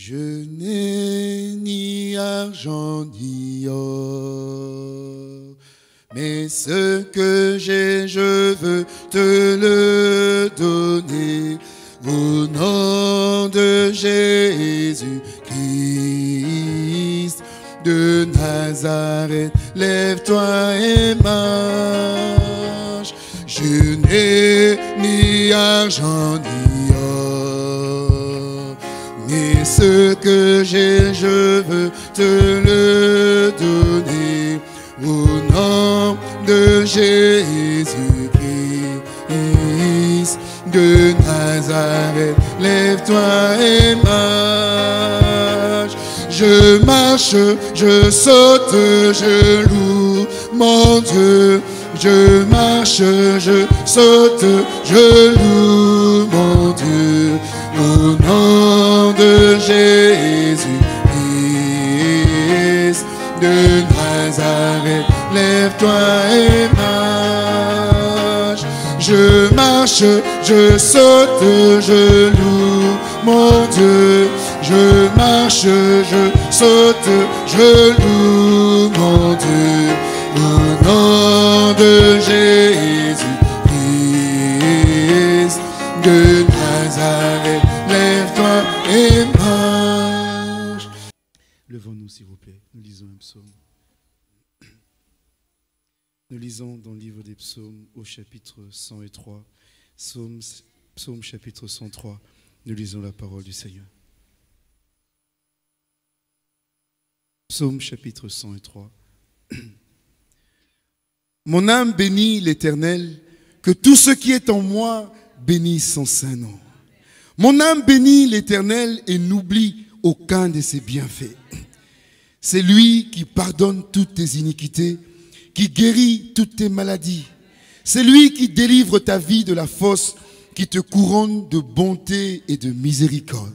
Je n'ai ni argent ni or, mais ce que j'ai, je veux te le donner au nom de Jésus-Christ de Nazareth. Lève-toi et marche. Je n'ai ni argent ni ce que j'ai, je veux te le donner au nom de Jésus-Christ de Nazareth. Lève-toi et marche. Je marche, je saute, je loue mon Dieu. Je marche, je saute, je loue mon Dieu. Au nom de Jésus-Christ de Nazareth, lève-toi et marche. Je marche, je saute, je loue mon Dieu. Je marche, je saute, je loue mon Dieu. Au nom de Jésus-Christ de Levons-nous, s'il vous plaît. Nous lisons un psaume. Nous lisons dans le livre des psaumes au chapitre 103. Psaume, psaume chapitre 103. Nous lisons la parole du Seigneur. Psaume chapitre 103. Mon âme bénit l'Éternel, que tout ce qui est en moi bénisse son saint nom. Mon âme bénit l'Éternel et n'oublie aucun de ses bienfaits. C'est lui qui pardonne toutes tes iniquités, qui guérit toutes tes maladies. C'est lui qui délivre ta vie de la fosse, qui te couronne de bonté et de miséricorde.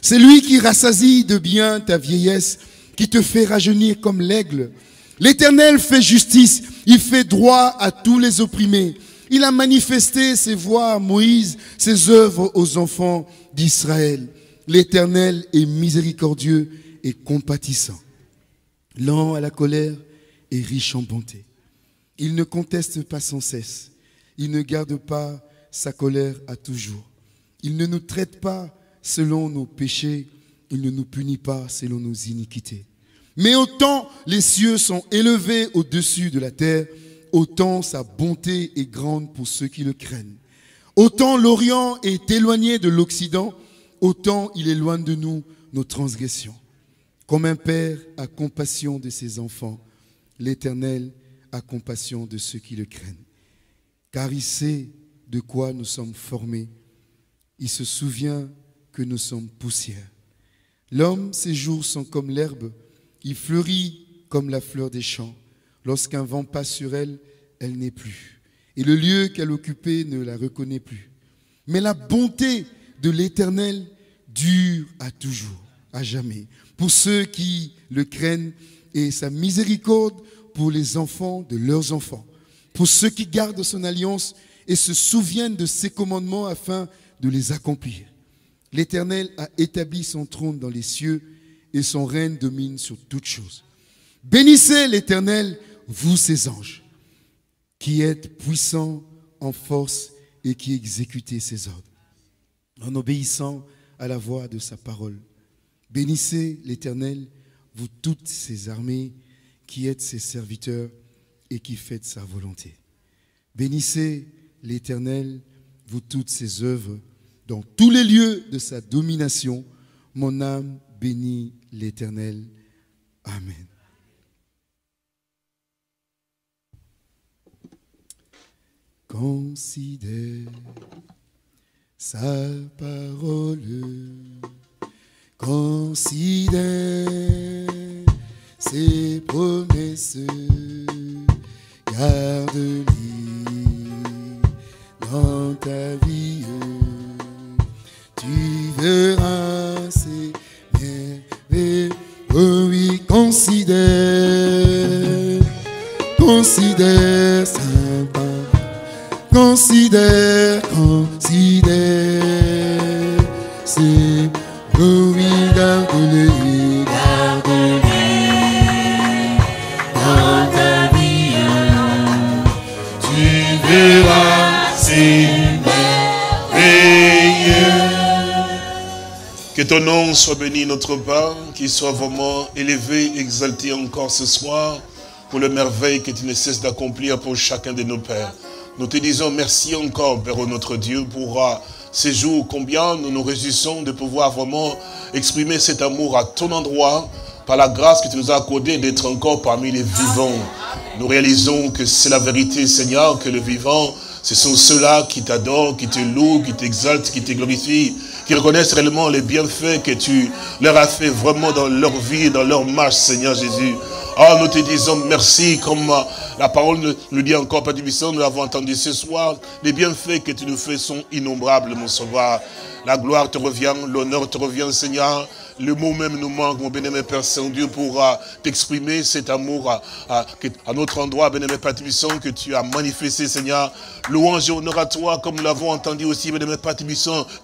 C'est lui qui rassasie de bien ta vieillesse, qui te fait rajeunir comme l'aigle. L'Éternel fait justice, il fait droit à tous les opprimés. Il a manifesté ses voies à Moïse, ses œuvres aux enfants d'Israël. L'Éternel est miséricordieux et compatissant, lent à la colère et riche en bonté. Il ne conteste pas sans cesse, il ne garde pas sa colère à toujours. Il ne nous traite pas selon nos péchés, il ne nous punit pas selon nos iniquités. Mais autant les cieux sont élevés au-dessus de la terre, autant sa bonté est grande pour ceux qui le craignent. Autant l'Orient est éloigné de l'Occident, autant il éloigne de nous nos transgressions. Comme un père a compassion de ses enfants, l'Éternel a compassion de ceux qui le craignent. Car il sait de quoi nous sommes formés. Il se souvient que nous sommes poussière. L'homme, ses jours sont comme l'herbe, il fleurit comme la fleur des champs. Lorsqu'un vent passe sur elle, elle n'est plus. Et le lieu qu'elle occupait ne la reconnaît plus. Mais la bonté de l'Éternel dure à toujours, à jamais, pour ceux qui le craignent, et sa miséricorde pour les enfants de leurs enfants, pour ceux qui gardent son alliance et se souviennent de ses commandements afin de les accomplir. L'Éternel a établi son trône dans les cieux et son règne domine sur toutes choses. Bénissez l'Éternel, vous ses anges, qui êtes puissants en force et qui exécutez ses ordres, en obéissant à la voix de sa parole. Bénissez l'Éternel, vous toutes ses armées, qui êtes ses serviteurs et qui faites sa volonté. Bénissez l'Éternel, vous toutes ses œuvres, dans tous les lieux de sa domination. Mon âme bénit l'Éternel. Amen. Considère sa parole, considère ses promesses, garde-les notre Père, qu'il soit vraiment élevé, exalté encore ce soir pour le merveille que tu ne cesses d'accomplir pour chacun de nos pères. Nous te disons merci encore, Père notre Dieu, pour euh, ces jours, combien nous nous réjouissons de pouvoir vraiment exprimer cet amour à ton endroit, par la grâce que tu nous as accordée d'être encore parmi les vivants. Nous réalisons que c'est la vérité, Seigneur, que le vivant, ce sont ceux-là qui t'adorent, qui te louent, qui t'exaltent, qui te glorifient, qui reconnaissent réellement les bienfaits que tu leur as fait vraiment dans leur vie, dans leur marche, Seigneur Jésus. Oh, nous te disons merci, comme euh, la parole nous dit encore, Père Bisson, nous l'avons entendu ce soir. Les bienfaits que tu nous fais sont innombrables, mon sauveur. La gloire te revient, l'honneur te revient, Seigneur. Le mot même nous manque, mon bénémoine Père Saint-Dieu, pour t'exprimer cet amour à, notre endroit, bénémoine Père que tu as manifesté, Seigneur. Louange et honneur à toi, comme nous l'avons entendu aussi, bénémoine Père.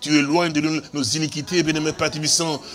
Tu es loin de nous, nos iniquités, bénémoine Père.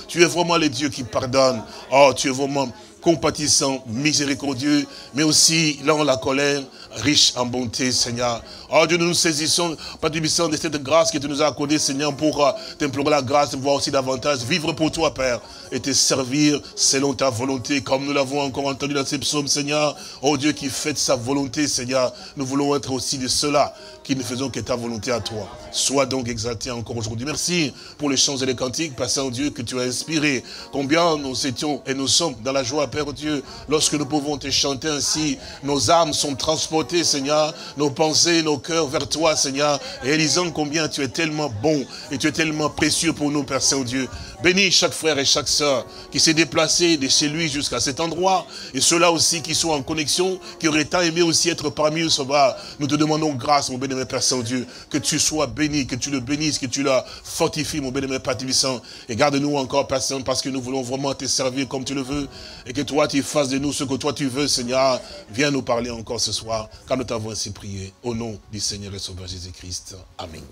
Tu es vraiment le Dieu qui pardonne. Oh, tu es vraiment compatissant, miséricordieux, mais aussi là la colère, riche en bonté, Seigneur. Oh Dieu, nous nous saisissons, Père de cette grâce que tu nous as accordée, Seigneur, pour uh, t'implorer la grâce de voir aussi davantage vivre pour toi, Père, et te servir selon ta volonté, comme nous l'avons encore entendu dans ces psaumes, Seigneur. Oh Dieu, qui fait sa volonté, Seigneur. Nous voulons être aussi de ceux-là qui ne faisons que ta volonté à toi. Sois donc exalté encore aujourd'hui. Merci pour les chants et les cantiques, Saint Dieu, que tu as inspiré. Combien nous étions et nous sommes dans la joie, Père Dieu, lorsque nous pouvons te chanter ainsi. Nos âmes sont transportées, Seigneur, nos pensées, nos cœurs vers toi, Seigneur, réalisant combien tu es tellement bon et tu es tellement précieux pour nous, Père Saint-Dieu. Bénis chaque frère et chaque sœur qui s'est déplacé de chez lui jusqu'à cet endroit, et ceux-là aussi qui sont en connexion, qui auraient tant aimé aussi être parmi eux, Sauveur. Nous te demandons grâce, mon bénémoine Père Saint-Dieu, que tu sois béni, que tu le bénisses, que tu la fortifies, mon bénémoine Père Tibissant, et garde-nous encore, Père Saint, parce que nous voulons vraiment te servir comme tu le veux, et que toi, tu fasses de nous ce que toi tu veux, Seigneur. Viens nous parler encore ce soir, car nous t'avons ainsi prié, au nom du Seigneur et Sauveur Jésus-Christ. Amen.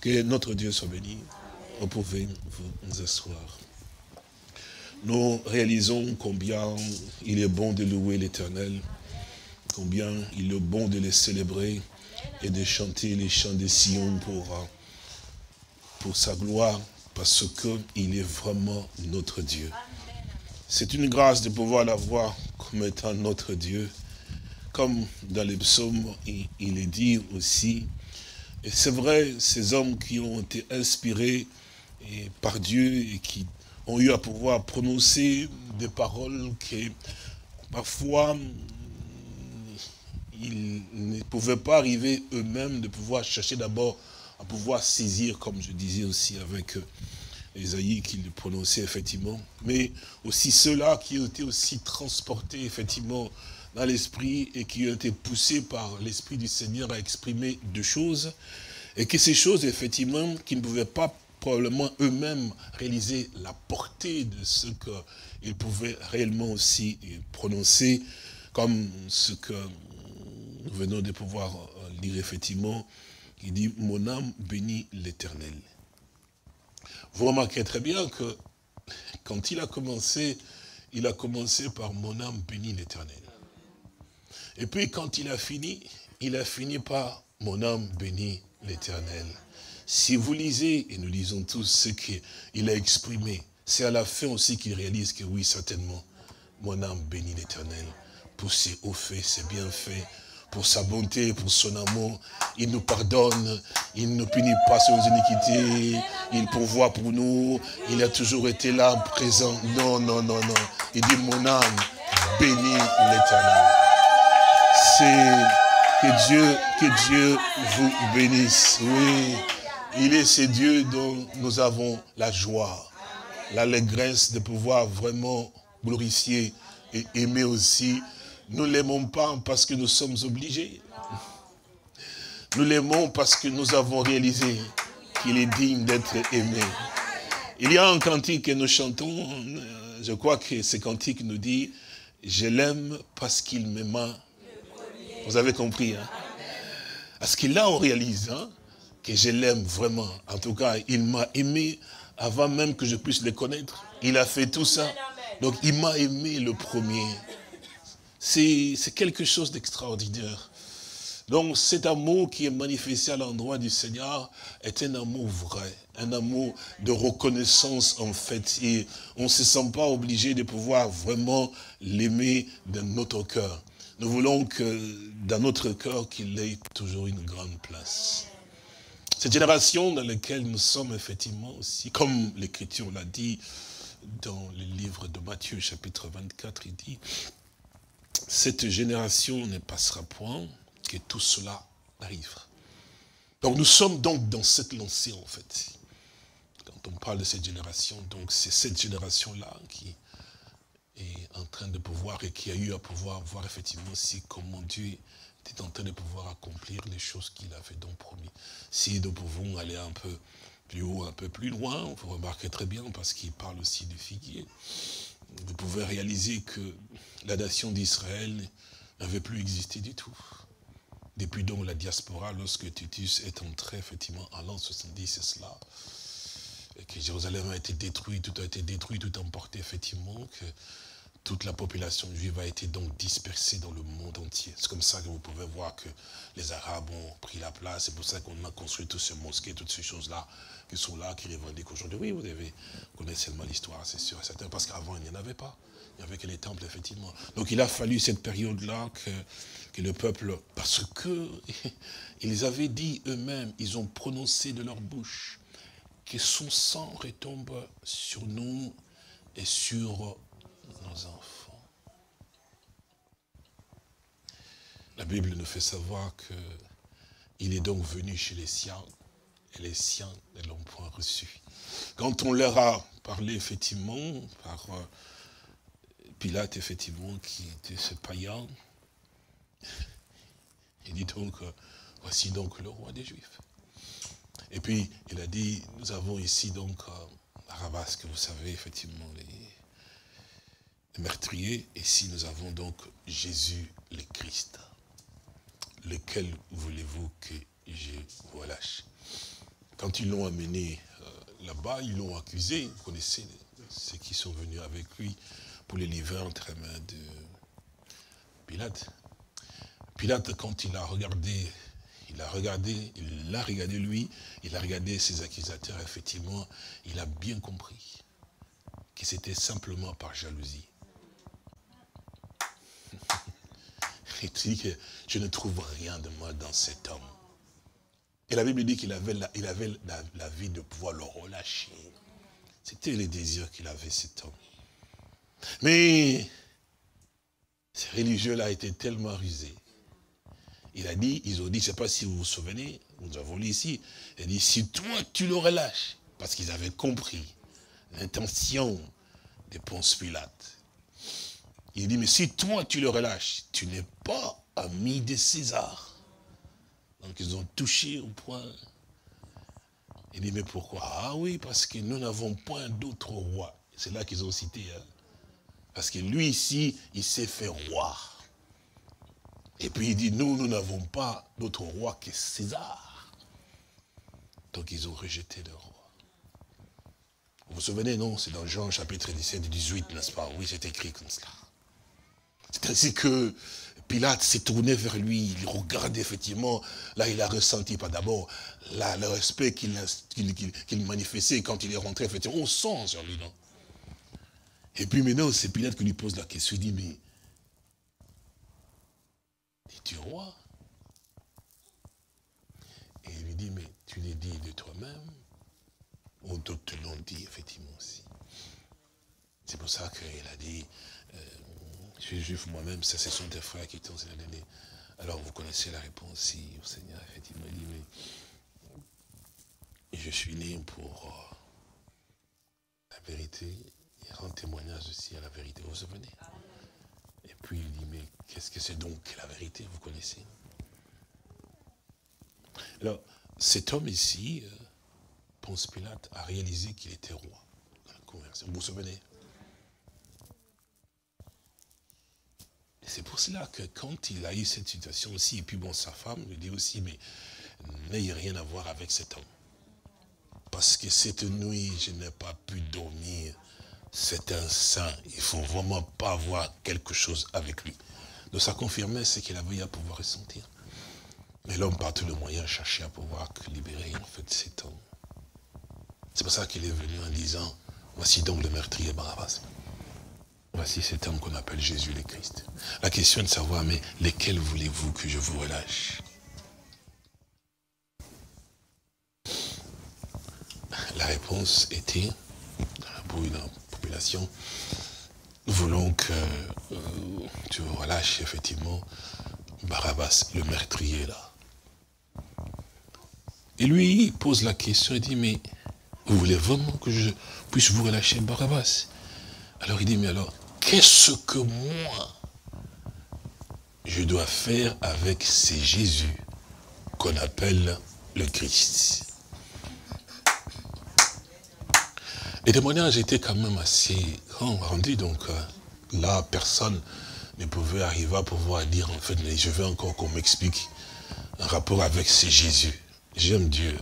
Que notre Dieu soit béni. Vous pouvez vous asseoir. Nous réalisons combien il est bon de louer l'éternel, combien il est bon de les célébrer et de chanter les chants de Sion pour, pour sa gloire, parce qu'il est vraiment notre Dieu. C'est une grâce de pouvoir l'avoir comme étant notre Dieu. Comme dans les psaumes, il, est dit aussi, et c'est vrai, ces hommes qui ont été inspirés par Dieu et qui ont eu à pouvoir prononcer des paroles qui parfois ils ne pouvaient pas arriver eux-mêmes de pouvoir chercher d'abord à pouvoir saisir, comme je disais aussi avec Esaïe qui le prononçait effectivement, mais aussi ceux-là qui ont été aussi transportés effectivement dans l'esprit et qui ont été poussés par l'esprit du Seigneur à exprimer deux choses, et que ces choses effectivement qui ne pouvaient pas probablement eux-mêmes réaliser la portée de ce qu'ils pouvaient réellement aussi prononcer, comme ce que nous venons de pouvoir lire effectivement, qui dit « Mon âme bénit l'Éternel ». Vous remarquez très bien que quand il a commencé, il a commencé par « Mon âme bénit l'Éternel ». Et puis quand il a fini, il a fini par « Mon âme bénit l'Éternel ». Si vous lisez, et nous lisons tous ce qu'il a exprimé, c'est à la fin aussi qu'il réalise que oui, certainement, mon âme bénit l'éternel pour ses hauts faits, ses bienfaits, pour sa bonté, pour son amour. Il nous pardonne, il ne punit pas nos iniquités, il pourvoit pour nous, il a toujours été là, présent. Non, non, non, non. Il dit, mon âme bénit l'éternel. Que Dieu, que Dieu vous bénisse. Oui. Il est ce Dieu dont nous avons la joie, l'allégresse de pouvoir vraiment glorifier et aimer aussi. Nous l'aimons pas parce que nous sommes obligés. Nous l'aimons parce que nous avons réalisé qu'il est digne d'être aimé. Il y a un cantique que nous chantons, je crois que ce cantique nous dit, je l'aime parce qu'il m'aima. Vous avez compris, hein? Parce que là, on réalise, hein? que je l'aime vraiment. En tout cas, il m'a aimé avant même que je puisse le connaître. Il a fait tout ça. Donc, il m'a aimé le premier. C'est quelque chose d'extraordinaire. Donc cet amour qui est manifesté à l'endroit du Seigneur est un amour vrai, un amour de reconnaissance en fait. Et on ne se sent pas obligé de pouvoir vraiment l'aimer de notre cœur. Nous voulons que dans notre cœur qu'il ait toujours une grande place. Cette génération dans laquelle nous sommes effectivement aussi, comme l'Écriture l'a dit dans le livre de Matthieu chapitre 24, il dit, cette génération ne passera point que tout cela arrive. Donc nous sommes donc dans cette lancée en fait. Quand on parle de cette génération, donc c'est cette génération-là qui en train de pouvoir et qui a eu à pouvoir voir effectivement si comment Dieu était en train de pouvoir accomplir les choses qu'il avait donc promis. Si nous pouvons aller un peu plus haut, un peu plus loin, vous remarquez très bien parce qu'il parle aussi du figuier. Vous pouvez réaliser que la nation d'Israël n'avait plus existé du tout. Depuis donc la diaspora, lorsque Titus est entré effectivement en l'an 70, c'est cela, et que Jérusalem a été détruit, tout a été détruit, tout emporté effectivement, que toute la population juive a été donc dispersée dans le monde entier. C'est comme ça que vous pouvez voir que les Arabes ont pris la place. C'est pour ça qu'on a construit toutes ces mosquées, toutes ces choses-là qui sont là, qui revendiquent aujourd'hui. Oui, vous devez connaître seulement l'histoire, c'est sûr et certain, parce qu'avant, il n'y en avait pas. Il n'y avait que les temples, effectivement. Donc il a fallu cette période-là que, que le peuple, parce que ils avaient dit eux-mêmes, ils ont prononcé de leur bouche que son sang retombe sur nous et sur nos enfants. La Bible nous fait savoir que il est donc venu chez les siens et les siens ne l'ont point reçu. Quand on leur a parlé effectivement par euh, Pilate, effectivement, qui était ce païen, il dit donc, euh, voici donc le roi des Juifs. Et puis, il a dit, nous avons ici donc euh, que vous savez, effectivement, les, meurtrier. Et si nous avons donc Jésus le Christ, lequel voulez-vous que je relâche? Quand ils l'ont amené euh, là-bas, ils l'ont accusé. Vous connaissez ceux qui sont venus avec lui pour les livrer entre les mains de Pilate. Pilate, quand il a regardé, il a regardé, il l'a regardé lui, il a regardé ses accusateurs, effectivement, il a bien compris que c'était simplement par jalousie. Il dit que je ne trouve rien de moi dans cet homme. Et la Bible dit qu'il avait, la, vie de pouvoir le relâcher. C'était les désirs qu'il avait, cet homme. Mais ces religieux-là étaient tellement rusés. Il a dit, ils ont dit, je ne sais pas si vous vous souvenez, nous avons lu ici, il a dit, si toi tu le relâches, parce qu'ils avaient compris l'intention de Ponce Pilate, il dit, mais si toi tu le relâches, tu n'es pas ami de César. Donc ils ont touché au point. Il dit, mais pourquoi? Ah oui, parce que nous n'avons point d'autre roi. C'est là qu'ils ont cité. Hein. Parce que lui ici, il s'est fait roi. Et puis il dit, nous, nous n'avons pas d'autre roi que César. Donc ils ont rejeté le roi. Vous vous souvenez, non? C'est dans Jean chapitre 17, 18, n'est-ce pas? Oui, c'est écrit comme cela. C'est que Pilate s'est tourné vers lui, il regardait effectivement, là il a ressenti pas d'abord le respect qu'il manifestait quand il est rentré, effectivement, on sent sur lui, non? Et puis maintenant, c'est Pilate qui lui pose la question, il dit, mais, es-tu roi? Et il lui dit, mais tu l'as dit de toi-même, ou d'autres te l'ont dit, effectivement aussi. C'est pour ça qu'il a dit, euh, je suis juif moi-même, ça ce sont des frères qui t'ont donné. Alors vous connaissez la réponse si au Seigneur, effectivement, il dit, mais je suis né pour euh, la vérité, il rend témoignage aussi à la vérité, vous vous souvenez? Et puis il dit, mais qu'est-ce que c'est donc la vérité, vous connaissez? Alors, cet homme ici, euh, Ponce Pilate, a réalisé qu'il était roi. Vous vous souvenez? C'est pour cela que quand il a eu cette situation aussi, et puis bon, sa femme lui dit aussi, mais n'ayez rien à voir avec cet homme. Parce que cette nuit, je n'ai pas pu dormir. C'est un saint. Il ne faut vraiment pas avoir quelque chose avec lui. Donc ça confirmait ce qu'il avait à pouvoir ressentir. Mais l'homme, par tous les moyens, cherchait à pouvoir libérer en fait cet homme. C'est pour ça qu'il est venu en disant, voici donc le meurtrier Barabbas. Voici cet homme qu'on appelle Jésus le Christ. La question est de savoir, mais lesquels voulez-vous que je vous relâche? La réponse était, pour une population, nous voulons que euh, tu relâches effectivement Barabbas, le meurtrier là. Et lui, il pose la question, il dit, mais vous voulez vraiment que je puisse vous relâcher Barabbas? Alors il dit, mais alors, qu'est-ce que moi, je dois faire avec ces Jésus qu'on appelle le Christ? Les témoignages étaient quand même assez rendus, donc euh, là, personne ne pouvait arriver à pouvoir dire, en fait, mais je veux encore qu'on m'explique un rapport avec ces Jésus. J'aime Dieu.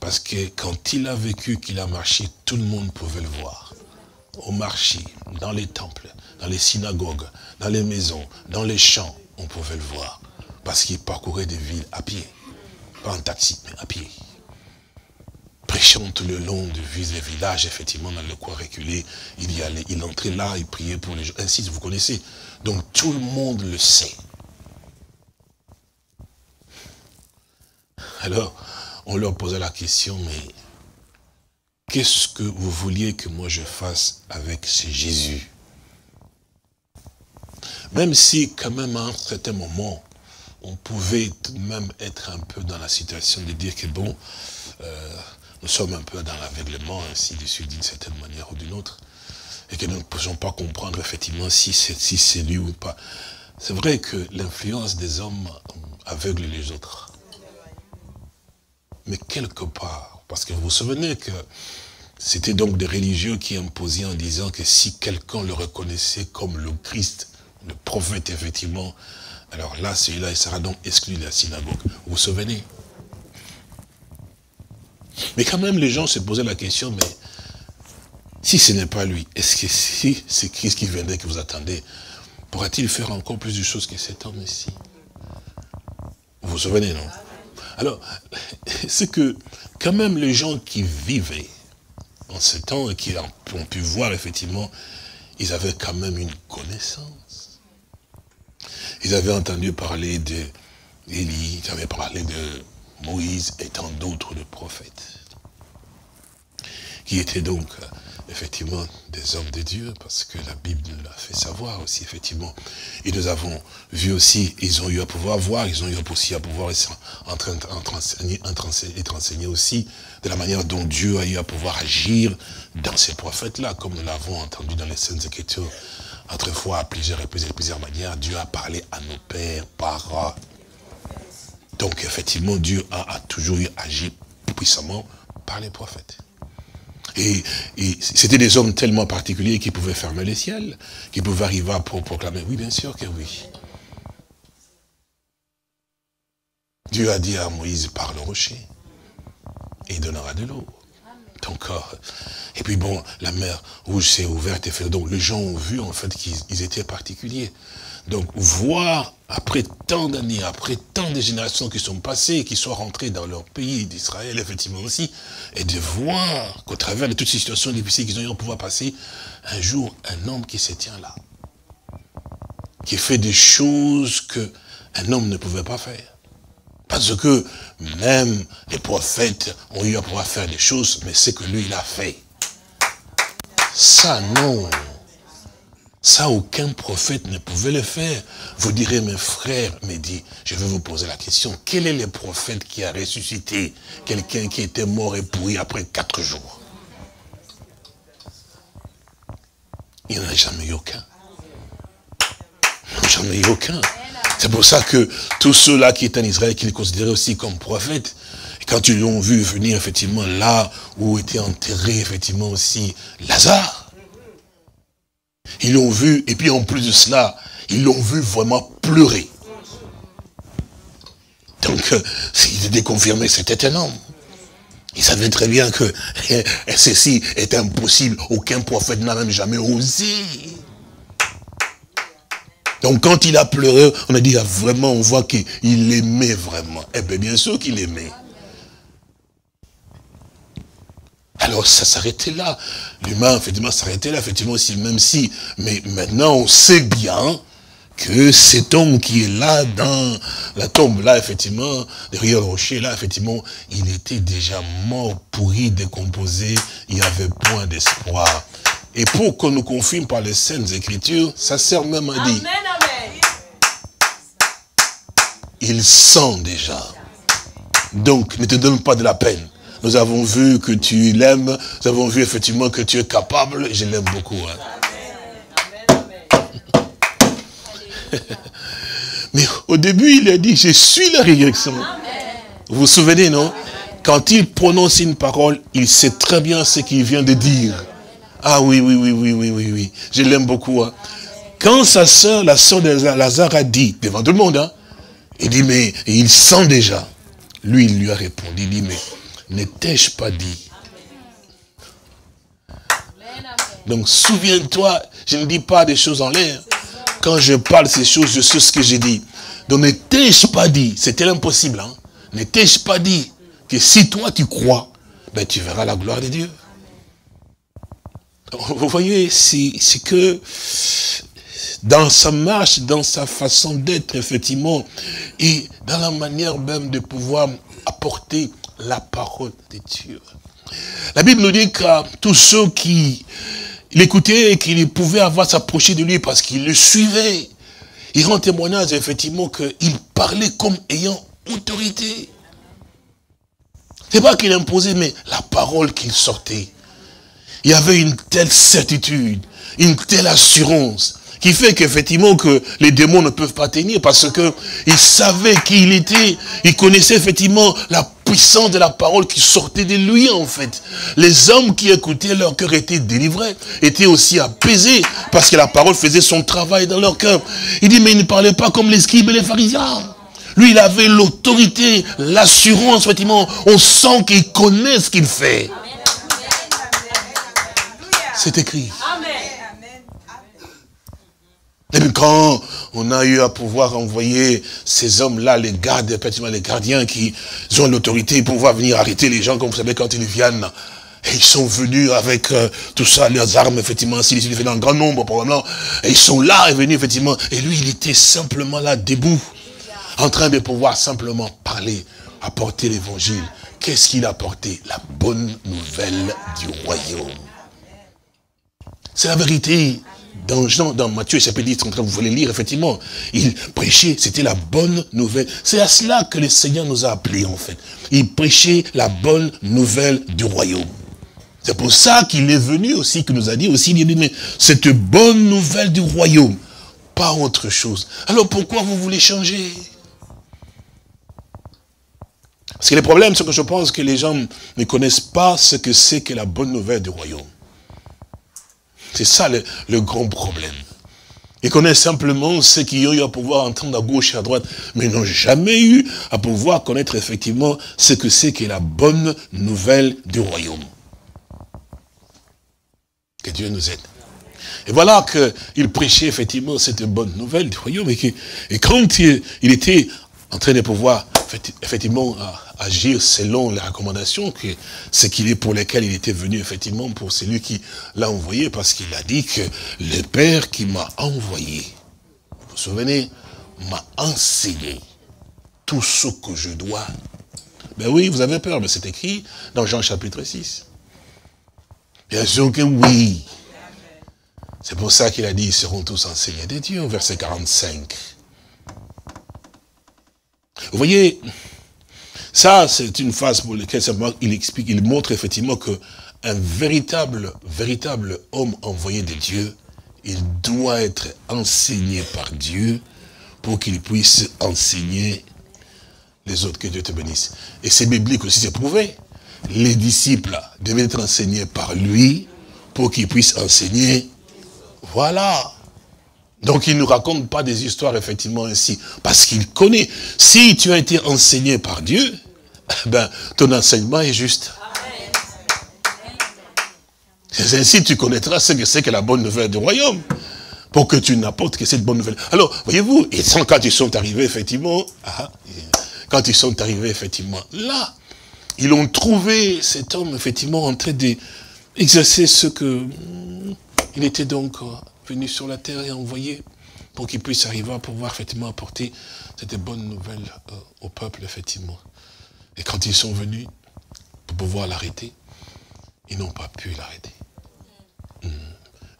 Parce que quand il a vécu, qu'il a marché, tout le monde pouvait le voir. Au marché, dans les temples, dans les synagogues, dans les maisons, dans les champs, on pouvait le voir. Parce qu'il parcourait des villes à pied. Pas en taxi, mais à pied. Prêchant tout le long du village, effectivement, dans le coin reculé, il y allait, il entrait là, il priait pour les gens. Ainsi, vous connaissez. Donc tout le monde le sait. Alors, on leur posait la question, mais qu'est-ce que vous vouliez que moi je fasse avec ce Jésus? Même si, quand même, à un certain moment, on pouvait tout de même être un peu dans la situation de dire que, bon, euh, nous sommes un peu dans l'aveuglement, ainsi de suite, d'une certaine manière ou d'une autre, et que nous ne pouvons pas comprendre effectivement si c'est si lui ou pas. C'est vrai que l'influence des hommes aveugle les autres. Mais quelque part, parce que vous vous souvenez que c'était donc des religieux qui imposaient en disant que si quelqu'un le reconnaissait comme le Christ, le prophète effectivement, alors là, celui-là, il sera donc exclu de la synagogue. Vous vous souvenez? Mais quand même, les gens se posaient la question, mais si ce n'est pas lui, est-ce que si c'est Christ qui viendrait que vous attendez, pourra-t-il faire encore plus de choses que cet homme ici? Vous vous souvenez, non? Alors, c'est que quand même les gens qui vivaient en ce temps et qui ont pu voir effectivement, ils avaient quand même une connaissance. Ils avaient entendu parler d'Élie, ils avaient parlé de Moïse et tant d'autres de prophètes, qui étaient donc effectivement des hommes de Dieu, parce que la Bible nous l'a fait savoir aussi, effectivement. Et nous avons vu aussi, ils ont eu à pouvoir voir, ils ont eu aussi à pouvoir être être enseignés aussi de la manière dont Dieu a eu à pouvoir agir dans ces prophètes-là, comme nous l'avons entendu dans les Saintes Écritures. Autrefois, à plusieurs reprises de plusieurs manières, Dieu a parlé à nos pères par... Donc, effectivement, Dieu a, toujours agi puissamment par les prophètes. Et, c'était des hommes tellement particuliers qui pouvaient fermer les ciels, qui pouvaient arriver à proclamer. Oui, bien sûr que oui. Dieu a dit à Moïse, parle au rocher, et il donnera de l'eau. Donc, euh, et puis bon, la mer rouge s'est ouverte et fait. Donc les gens ont vu en fait qu'ils étaient particuliers. Donc voir, après tant d'années, après tant de générations qui sont passées, qui sont rentrées dans leur pays d'Israël, effectivement aussi, et de voir qu'au travers de toutes ces situations difficiles qu'ils ont eu pouvoir passer, un jour, un homme qui se tient là, qui fait des choses qu'un homme ne pouvait pas faire. Parce que même les prophètes ont eu à pouvoir faire des choses, mais c'est que lui, il a fait. Ça, non. Ça, aucun prophète ne pouvait le faire. Vous direz, mes frères, mais dit, je vais vous poser la question. Quel est le prophète qui a ressuscité quelqu'un qui était mort et pourri après quatre jours? Il n'y en a jamais eu aucun. Il n'y en a jamais eu aucun. C'est pour ça que tous ceux-là qui étaient en Israël, qui les considéraient aussi comme prophètes, quand ils l'ont vu venir effectivement là où était enterré effectivement aussi Lazare, ils l'ont vu, et puis en plus de cela, ils l'ont vu vraiment pleurer. Donc, euh, s'il était confirmé, c'était un homme. Ils savaient très bien que ceci est impossible. Aucun prophète n'a même jamais osé. Donc quand il a pleuré, on a dit ah, vraiment, on voit qu'il aimait vraiment. Eh bien, bien sûr qu'il aimait. Alors ça s'arrêtait là. L'humain, effectivement, s'arrêtait là, effectivement, aussi, même si. Mais maintenant, on sait bien que cet homme qui est là dans la tombe, là, effectivement, derrière le rocher, là, effectivement, il était déjà mort, pourri, décomposé, il n'y avait point d'espoir. Et pour qu'on nous confirme par les Saintes Écritures, ça sert même à dire. Il sent déjà. Donc, ne te donne pas de la peine. Nous avons vu que tu l'aimes, nous avons vu effectivement que tu es capable, je l'aime beaucoup. Hein. Mais au début, il a dit, je suis la résurrection. Vous vous souvenez, non? Quand il prononce une parole, il sait très bien ce qu'il vient de dire. Ah oui, oui, oui, oui, oui, oui, oui. Je l'aime beaucoup. Hein. Quand sa soeur, la soeur de Lazare a dit, devant tout le monde, hein, il dit, mais il sent déjà. Lui, il lui a répondu, il dit, mais n'étais-je pas dit? Donc souviens-toi, je ne dis pas des choses en l'air. Quand je parle ces choses, je sais ce que j'ai dit. Donc n'étais-je pas dit, c'était impossible, hein? n'étais-je pas dit que si toi tu crois, ben, tu verras la gloire de Dieu? Vous voyez, c'est que dans sa marche, dans sa façon d'être, effectivement, et dans la manière même de pouvoir apporter la parole de Dieu. La Bible nous dit que tous ceux qui l'écoutaient et qui pouvaient avoir s'approcher de lui parce qu'ils le suivaient, il rend témoignage effectivement qu'il parlait comme ayant autorité. C'est pas qu'il imposait, mais la parole qu'il sortait il y avait une telle certitude, une telle assurance, qui fait qu'effectivement que les démons ne peuvent pas tenir parce que il savait qui il était, il connaissait effectivement la puissance de la parole qui sortait de lui en fait. Les hommes qui écoutaient leur cœur étaient délivrés, étaient aussi apaisés parce que la parole faisait son travail dans leur cœur. Il dit mais il ne parlait pas comme les scribes et les pharisiens. Lui, il avait l'autorité, l'assurance, effectivement. On sent qu'il connaît ce qu'il fait. C'est écrit. Et puis quand on a eu à pouvoir envoyer ces hommes-là, les gardes, effectivement les gardiens qui ont l'autorité pour pouvoir venir arrêter les gens, comme vous savez, quand ils viennent, et ils sont venus avec euh, tout ça, leurs armes, effectivement, s'ils venaient en grand nombre, probablement, et ils sont là, et venus, effectivement, et lui, il était simplement là, debout, en train de pouvoir simplement parler, apporter l'évangile. Qu'est-ce qu'il a apporté? La bonne nouvelle du royaume. C'est la vérité. Dans Jean, dans Matthieu chapitre 10, vous voulez lire, effectivement, il prêchait, c'était la bonne nouvelle. C'est à cela que le Seigneur nous a appelés, en fait. Il prêchait la bonne nouvelle du royaume. C'est pour ça qu'il est venu aussi, qu'il nous a dit aussi, il dit, mais cette bonne nouvelle du royaume, pas autre chose. Alors pourquoi vous voulez changer? Parce que le problème, c'est que je pense que les gens ne connaissent pas ce que c'est que la bonne nouvelle du royaume. C'est ça le, grand problème. Ils connaissent simplement ceux qui ont eu à pouvoir entendre à gauche et à droite, mais n'ont jamais eu à pouvoir connaître effectivement ce que c'est que la bonne nouvelle du royaume. Que Dieu nous aide. Et voilà qu'il prêchait effectivement cette bonne nouvelle du royaume. Et, et quand il, était en train de pouvoir effectivement agir selon les recommandations, que ce qu'il est pour lesquels il était venu effectivement pour celui qui l'a envoyé, parce qu'il a dit que le Père qui m'a envoyé, vous vous souvenez, m'a enseigné tout ce que je dois. Ben oui, vous avez peur, mais c'est écrit dans Jean chapitre 6. Bien sûr que oui. C'est pour ça qu'il a dit, ils seront tous enseignés de Dieu, verset 45. Vous voyez, ça, c'est une phase pour laquelle il explique, il montre effectivement que un véritable, véritable homme envoyé de Dieu, il doit être enseigné par Dieu pour qu'il puisse enseigner les autres. Que Dieu te bénisse. Et c'est biblique aussi, c'est prouvé. Les disciples devaient être enseignés par lui pour qu'ils puissent enseigner. Voilà. Donc il ne nous raconte pas des histoires effectivement ainsi, parce qu'il connaît. Si tu as été enseigné par Dieu, ben, ton enseignement est juste. C'est ainsi tu connaîtras ce que c'est que la bonne nouvelle du royaume. pour que tu n'apportes que cette bonne nouvelle. Alors, voyez-vous, et quand ils sont arrivés, effectivement, ah, quand ils sont arrivés, effectivement, là, ils ont trouvé cet homme, effectivement, en train d'exercer ce que... Il était donc euh, sur la terre et envoyé pour qu'il puisse arriver à pouvoir, effectivement, apporter cette bonne nouvelle euh, au peuple, effectivement. Et quand ils sont venus pour pouvoir l'arrêter, ils n'ont pas pu l'arrêter. Hmm.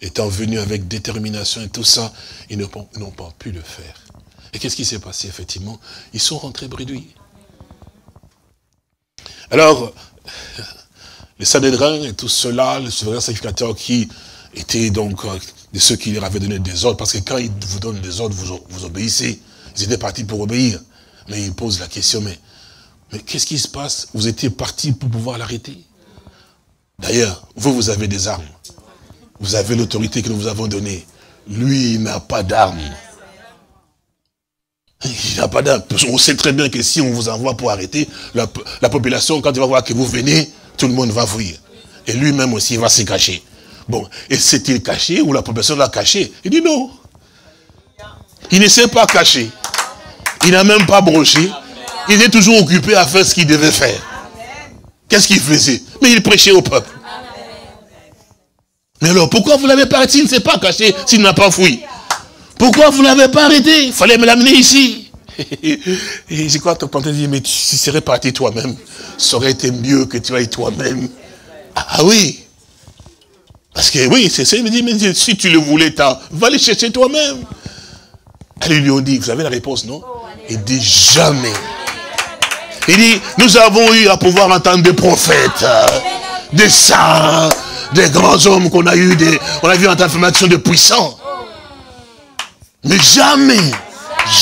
Étant venus avec détermination et tout ça, ils n'ont pas pu le faire. Et qu'est-ce qui s'est passé, effectivement? Ils sont rentrés bredouilles. Alors, les Sanhédrin et tout cela, le souverain sacrificateur qui était donc euh, de ceux qui leur avaient donné des ordres, parce que quand ils vous donnent des ordres, vous, obéissez. Ils étaient partis pour obéir. Mais ils posent la question, mais, mais qu'est-ce qui se passe? Vous étiez partis pour pouvoir l'arrêter D'ailleurs, vous, vous avez des armes. Vous avez l'autorité que nous vous avons donnée. Lui, il n'a pas d'armes. Il n'a pas d'armes. On sait très bien que si on vous envoie pour arrêter, la, population, quand il va voir que vous venez, tout le monde va fuir. Et lui-même aussi, il va se cacher. Bon, et s'est-il caché ou la population l'a caché? Il dit non. Il ne s'est pas caché. Il n'a même pas broché. Il est toujours occupé à faire ce qu'il devait faire. Qu'est-ce qu'il faisait? Mais il prêchait au peuple. Mais alors, pourquoi vous l'avez pas arrêté? Il ne s'est pas caché, s'il n'a pas fui. Pourquoi vous ne l'avez pas arrêté? Il fallait me l'amener ici. et crois que tu dit, mais tu serais parti toi-même. Ça aurait été mieux que tu ailles toi-même. Ah, ah oui. Parce que oui, c'est ça. Il me dit, mais si tu le voulais tant, va le chercher toi-même. Ils lui ont dit, vous avez la réponse, non? Il dit, jamais. Il dit, nous avons eu à pouvoir entendre des prophètes, des saints, des grands hommes qu'on a eu, des, on a vu en transformation de puissants. Mais jamais,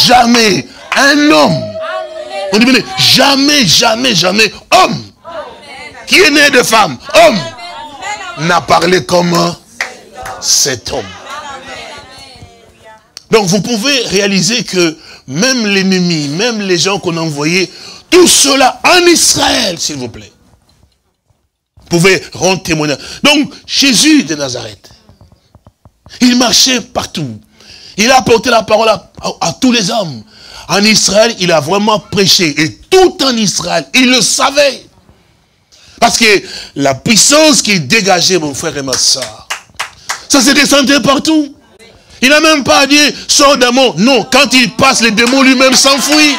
jamais, un homme, on dit, jamais, jamais, jamais, homme, qui est né de femme, homme, n'a parlé comme cet homme. Donc vous pouvez réaliser que même l'ennemi, même les gens qu'on a envoyés, tout cela en Israël, s'il vous plaît. Vous pouvez rendre témoignage. Donc, Jésus de Nazareth, il marchait partout. Il a apporté la parole à, tous les hommes. En Israël, il a vraiment prêché. Et tout en Israël, il le savait. Parce que la puissance qui dégageait, mon frère et ma soeur, ça s'est descendu partout. Il n'a même pas dit, sort démon. Non, quand il passe, les démons lui-même s'enfuient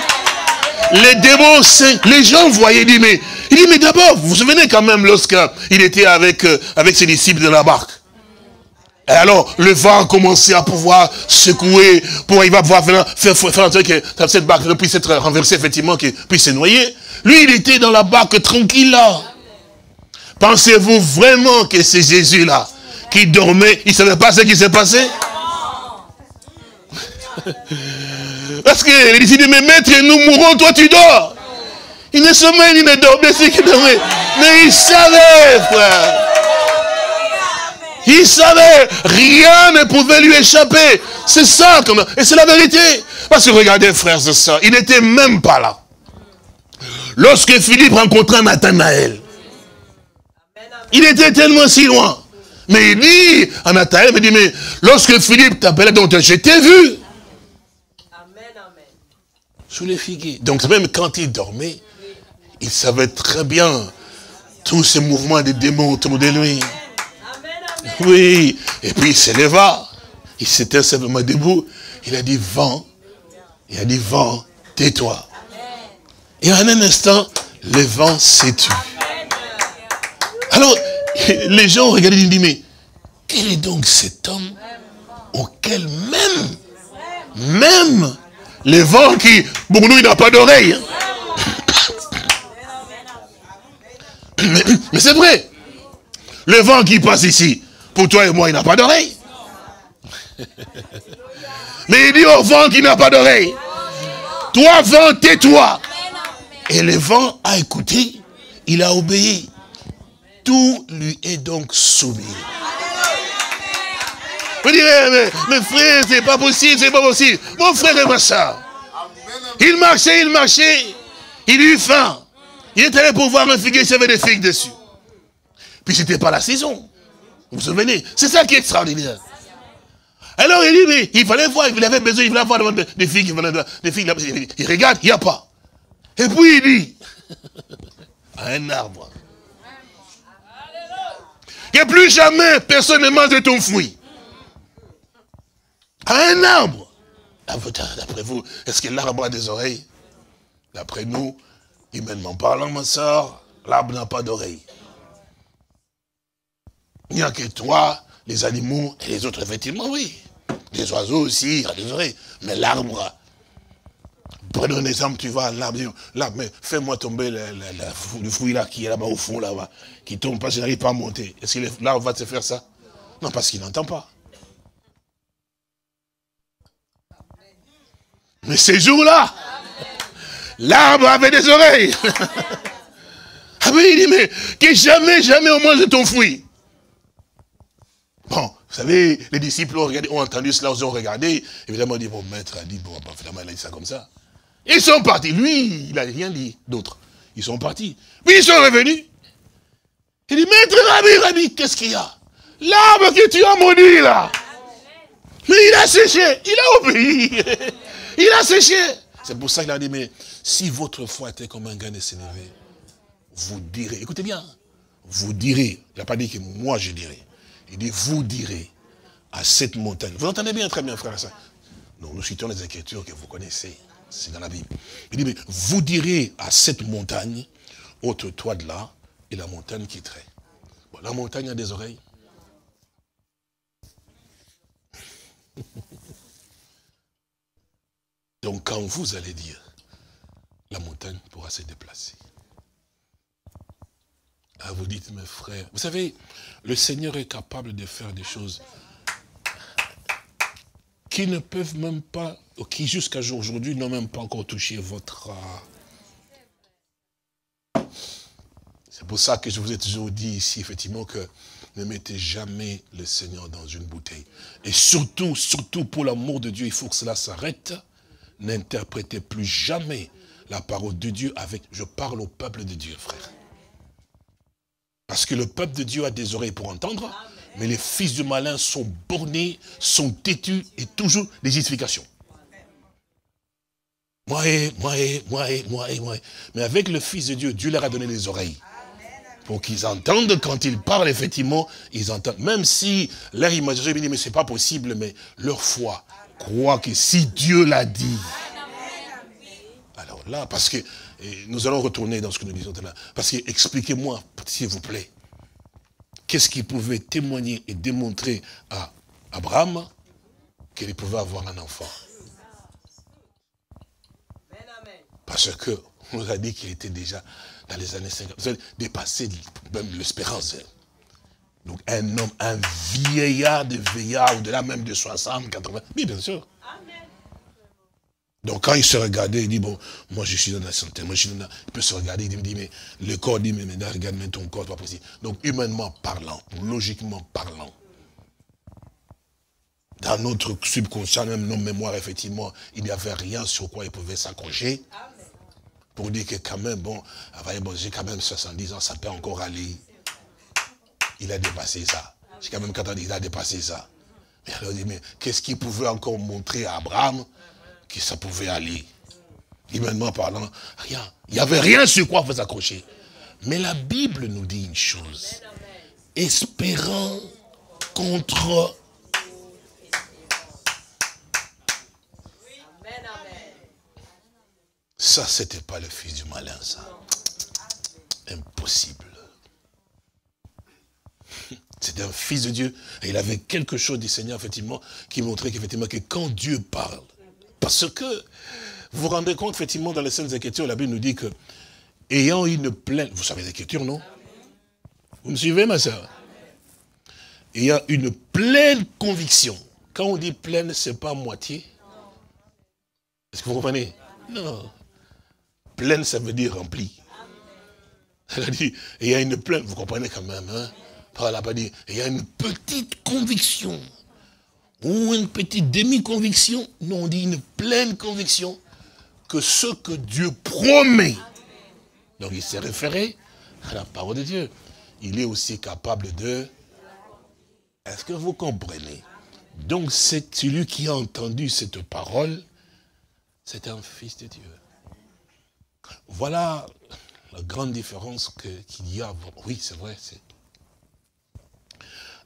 les démons, les gens voyaient, il dit, mais, il dit, mais d'abord, vous vous souvenez quand même lorsqu'il était avec, euh, avec ses disciples de la barque? Et alors, le vent a commencé à pouvoir secouer, pour il va pouvoir faire, faire, faire, que cette barque puisse être renversée, effectivement, qu'il puisse se noyer. Lui, il était dans la barque tranquille là. Pensez-vous vraiment que c'est Jésus là, qui dormait, il ne savait pas ce qui s'est passé? Parce que il dit, mais maître, nous mourrons, toi tu dors. Il ne sommeille, il ne dormait, c'est qu'il dormait. Mais il savait, frère. Il savait, rien ne pouvait lui échapper. C'est ça, et c'est la vérité. Parce que regardez, frères et sœurs, il n'était même pas là. Lorsque Philippe rencontra Nathanaël, il était tellement si loin. Mais il dit à Nathanaël, il dit, mais lorsque Philippe t'appelait, donc je t'ai vu sous les figuiers. Donc même quand il dormait, il savait très bien tous ces mouvements des démons autour de lui. Oui, et puis il s'éleva. Il s'était simplement debout. Il a dit, vent. Il a dit, vent, tais-toi. Et en un instant, le vent s'est tué. Alors, les gens regardaient et disent, mais quel est donc cet homme auquel même, même les vents qui, pour nous, il n'a pas d'oreille. Mais, c'est vrai. Le vent qui passe ici, pour toi et moi, il n'a pas d'oreille. Mais il dit au vent qui n'a pas d'oreille, toi vent, tais-toi. Et le vent a écouté, il a obéi. Tout lui est donc soumis. Vous direz, mais, mais frère, c'est pas possible, c'est pas possible. Mon frère et ma soeur, il marchait, il marchait, il eut faim. Il est allé pour voir un figuier, il y avait des figues dessus. Puis c'était pas la saison. Vous vous souvenez? C'est ça qui est extraordinaire. Alors il dit, mais il fallait voir, il avait besoin, il voulait voir des venaient, des filles, il regarde, il n'y a pas. Et puis il dit, à un arbre, que plus jamais personne ne mange de ton fruit. À un arbre. Ah, d'après vous, est-ce que l'arbre a des oreilles? D'après nous, humainement parlant, ma soeur, l'arbre n'a pas d'oreilles. Il n'y a que toi, les animaux et les autres, effectivement, oui. Les oiseaux aussi, ont des oreilles. Mais l'arbre, prenons un exemple, tu vas à l'arbre, là, mais fais-moi tomber le, fruit là qui est là-bas au fond, là-bas, qui tombe pas, je n'arrive pas à monter. Est-ce que l'arbre va te faire ça? Non, parce qu'il n'entend pas. Mais ces jours-là, l'arbre avait des oreilles. ah oui, il dit, mais que jamais, jamais au moins de ton fruit. Bon, vous savez, les disciples ont, regardé, ont entendu cela, ils ont regardé. Évidemment, ils dit, bon, maître a dit, bon, finalement, il a dit ça comme ça. Ils sont partis. Lui, il n'a rien dit d'autre. Ils sont partis. Puis ils sont revenus. Il dit, maître Rabbi, Rabbi, qu'est-ce qu'il y a? L'arbre que tu as maudit là. Mais il a séché. Il a obéi. il a séché. C'est pour ça qu'il a dit, mais si votre foi était comme un grain de sénévé, vous direz, écoutez bien, vous direz, il n'a pas dit que moi je dirais, il dit, vous direz à cette montagne. Vous entendez bien, très bien, frère ça. Non, nous citons les Écritures que vous connaissez. C'est dans la Bible. Il dit, mais vous direz à cette montagne, ôte-toi de là, et la montagne quitterait. Bon, la montagne a des oreilles. Donc quand vous allez dire, la montagne pourra se déplacer. Ah, vous dites, mes frères, vous savez, le Seigneur est capable de faire des choses qui ne peuvent même pas, qui jusqu'à aujourd'hui n'ont même pas encore touché votre... C'est pour ça que je vous ai toujours dit ici, effectivement, que ne mettez jamais le Seigneur dans une bouteille. Et surtout, surtout pour l'amour de Dieu, il faut que cela s'arrête. N'interprétez plus jamais la parole de Dieu avec... Je parle au peuple de Dieu, frère. Parce que le peuple de Dieu a des oreilles pour entendre, mais les fils du malin sont bornés, sont têtus et toujours des justifications. Moi, moi, moi, moi, moi. Mais avec le Fils de Dieu, Dieu leur a donné les oreilles. Pour qu'ils entendent quand ils parlent, effectivement, ils entendent. Même si leur imagination dit, mais c'est pas possible, mais leur foi croit que si Dieu l'a dit. Alors là, parce que et nous allons retourner dans ce que nous disons là. Parce que expliquez-moi, s'il vous plaît, qu'est-ce qui pouvait témoigner et démontrer à Abraham qu'il pouvait avoir un enfant Parce que on nous a dit qu'il était déjà dans les années 50. Vous avez dépassé même l'espérance. Donc un homme, un vieillard de vieillard, au-delà même de 60, 80. Oui, bien sûr. Donc quand il se regardait, il dit, bon, moi je suis dans la santé, moi je suis dans Il peut se regarder, il dit, mais le corps dit, mais regarde, mais ton corps, pas possible. Donc humainement parlant, logiquement parlant, dans notre subconscient, même nos mémoires, effectivement, il n'y avait rien sur quoi il pouvait s'accrocher. Pour dire que quand même, bon, j'ai quand même 70 ans, ça peut encore aller. Il a dépassé ça. J'ai quand même 40 il a dépassé ça. Mais alors il dit, mais qu'est-ce qu'il pouvait encore montrer à Abraham que ça pouvait aller. Humainement parlant, rien. Il n'y avait rien sur quoi vous accrocher. Mais la Bible nous dit une chose. Espérant contre Ça, c'était pas le fils du malin, ça. Impossible. C'était un fils de Dieu. Et il avait quelque chose du Seigneur, effectivement, qui montrait qu'effectivement, que quand Dieu parle, parce que vous vous rendez compte, effectivement, dans les scènes Écritures, la Bible nous dit que, ayant une pleine, vous savez l'Écriture, non? Vous me suivez, ma soeur Ayant une pleine conviction. Quand on dit pleine, ce n'est pas moitié. Est-ce que vous comprenez? Non. Pleine, ça veut dire rempli. Elle a dit, ayant une pleine, vous comprenez quand même, hein? Par là, pas dit, ayant une petite conviction ou une petite demi-conviction, non, on dit une pleine conviction que ce que Dieu promet, donc il s'est référé à la parole de Dieu, il est aussi capable de... Est-ce que vous comprenez? Donc c'est celui qui a entendu cette parole, c'est un fils de Dieu. Voilà la grande différence qu'il y a. Oui, c'est vrai, c'est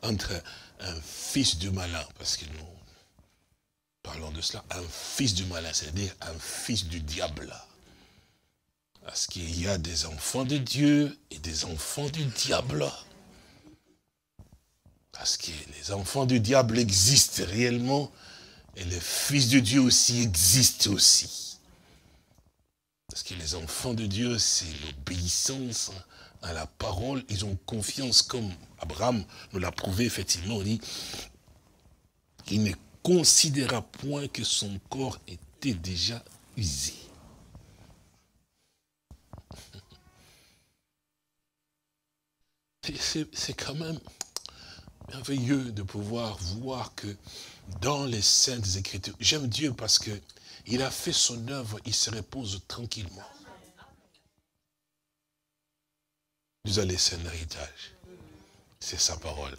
entre un fils du malin, parce que nous parlons de cela, un fils du malin, c'est-à-dire un fils du diable. Parce qu'il y a des enfants de Dieu et des enfants du diable. Parce que les enfants du diable existent réellement et les fils de Dieu aussi existent aussi. Parce que les enfants de Dieu, c'est l'obéissance à la parole. Ils ont confiance comme Abraham nous l'a prouvé effectivement. Il dit qu'il ne considéra point que son corps était déjà usé. C'est quand même merveilleux de pouvoir voir que dans les saintes écritures, j'aime Dieu parce que il a fait son œuvre, il se repose tranquillement. Nous a laissé un héritage. C'est sa parole.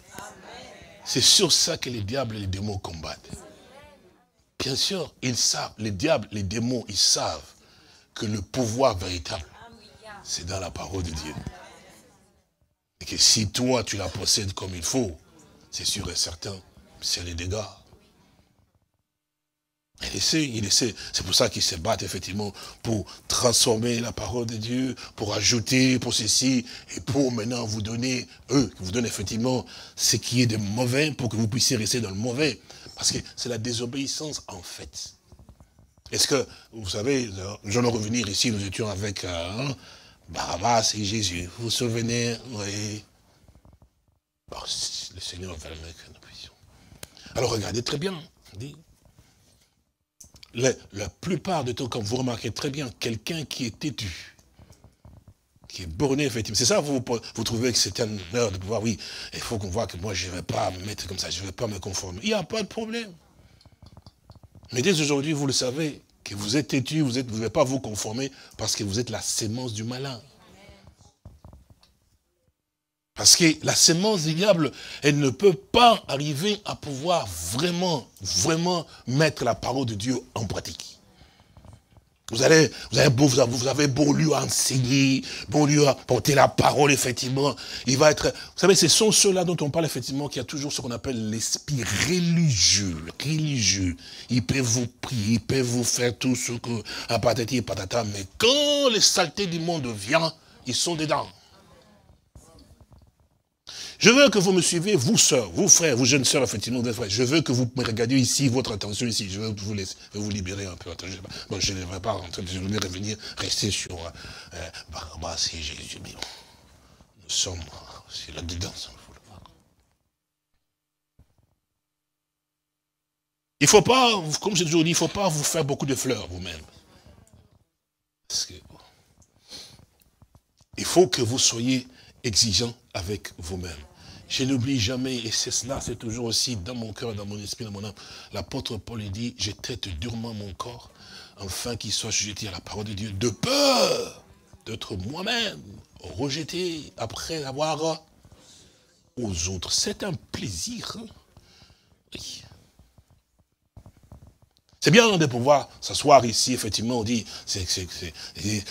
C'est sur ça que les diables et les démons combattent. Bien sûr, ils savent, les diables, les démons, ils savent que le pouvoir véritable, c'est dans la parole de Dieu. Et que si toi, tu la possèdes comme il faut, c'est sûr et certain, c'est les dégâts. Il essaie, il essaie. C'est pour ça qu'ils se battent effectivement pour transformer la parole de Dieu, pour ajouter, pour ceci, et pour maintenant vous donner, eux, vous donnent effectivement ce qui est de mauvais pour que vous puissiez rester dans le mauvais. Parce que c'est la désobéissance en fait. Est-ce que, vous savez, j'en ai revenir ici, nous étions avec euh, Barabbas et Jésus. Vous vous souvenez? Oui le Seigneur va le mettre en. Alors regardez très bien. La, plupart de temps, comme vous remarquez très bien, quelqu'un qui est têtu, qui est borné, effectivement. C'est ça, vous, vous trouvez que c'est un heure de pouvoir, oui, il faut qu'on voit que moi, je ne vais pas me mettre comme ça, je ne vais pas me conformer. Il n'y a pas de problème. Mais dès aujourd'hui, vous le savez, que vous êtes têtu, vous ne vous pas vous conformer parce que vous êtes la sémence du malin. Parce que la sémence du diable, elle ne peut pas arriver à pouvoir vraiment, vraiment mettre la parole de Dieu en pratique. Vous, allez, vous, avez beau, vous avez beau lui enseigner, beau lui porter la parole, effectivement. Il va être... Vous savez, ce sont ceux-là dont on parle, effectivement, qui a toujours ce qu'on appelle l'esprit religieux. Religieux. Il peut vous prier, il peut vous faire tout ce que... Un patati patata. Mais quand les saletés du monde viennent, ils sont dedans. Je veux que vous me suivez, vous sœurs, vous frères, vous jeunes sœurs, effectivement, Je veux que vous me regardiez ici, votre attention ici. Je veux vous, laisser, vous libérer un peu. Bon, je ne vais pas rentrer, je vais revenir, rester sur euh, Barabbas et Jésus. Mais nous sommes, c'est là-dedans, Il ne faut pas, comme j'ai toujours dit, il ne faut pas vous faire beaucoup de fleurs vous-même. Il faut que vous soyez exigeants avec vous-même. Je n'oublie jamais, et c'est cela, c'est toujours aussi dans mon cœur, dans mon esprit, dans mon âme. L'apôtre Paul dit, je traite durement mon corps, afin qu'il soit jeté à la parole de Dieu, de peur d'être moi-même rejeté après avoir aux autres. C'est un plaisir. C'est bien de pouvoir s'asseoir ici, effectivement, on dit,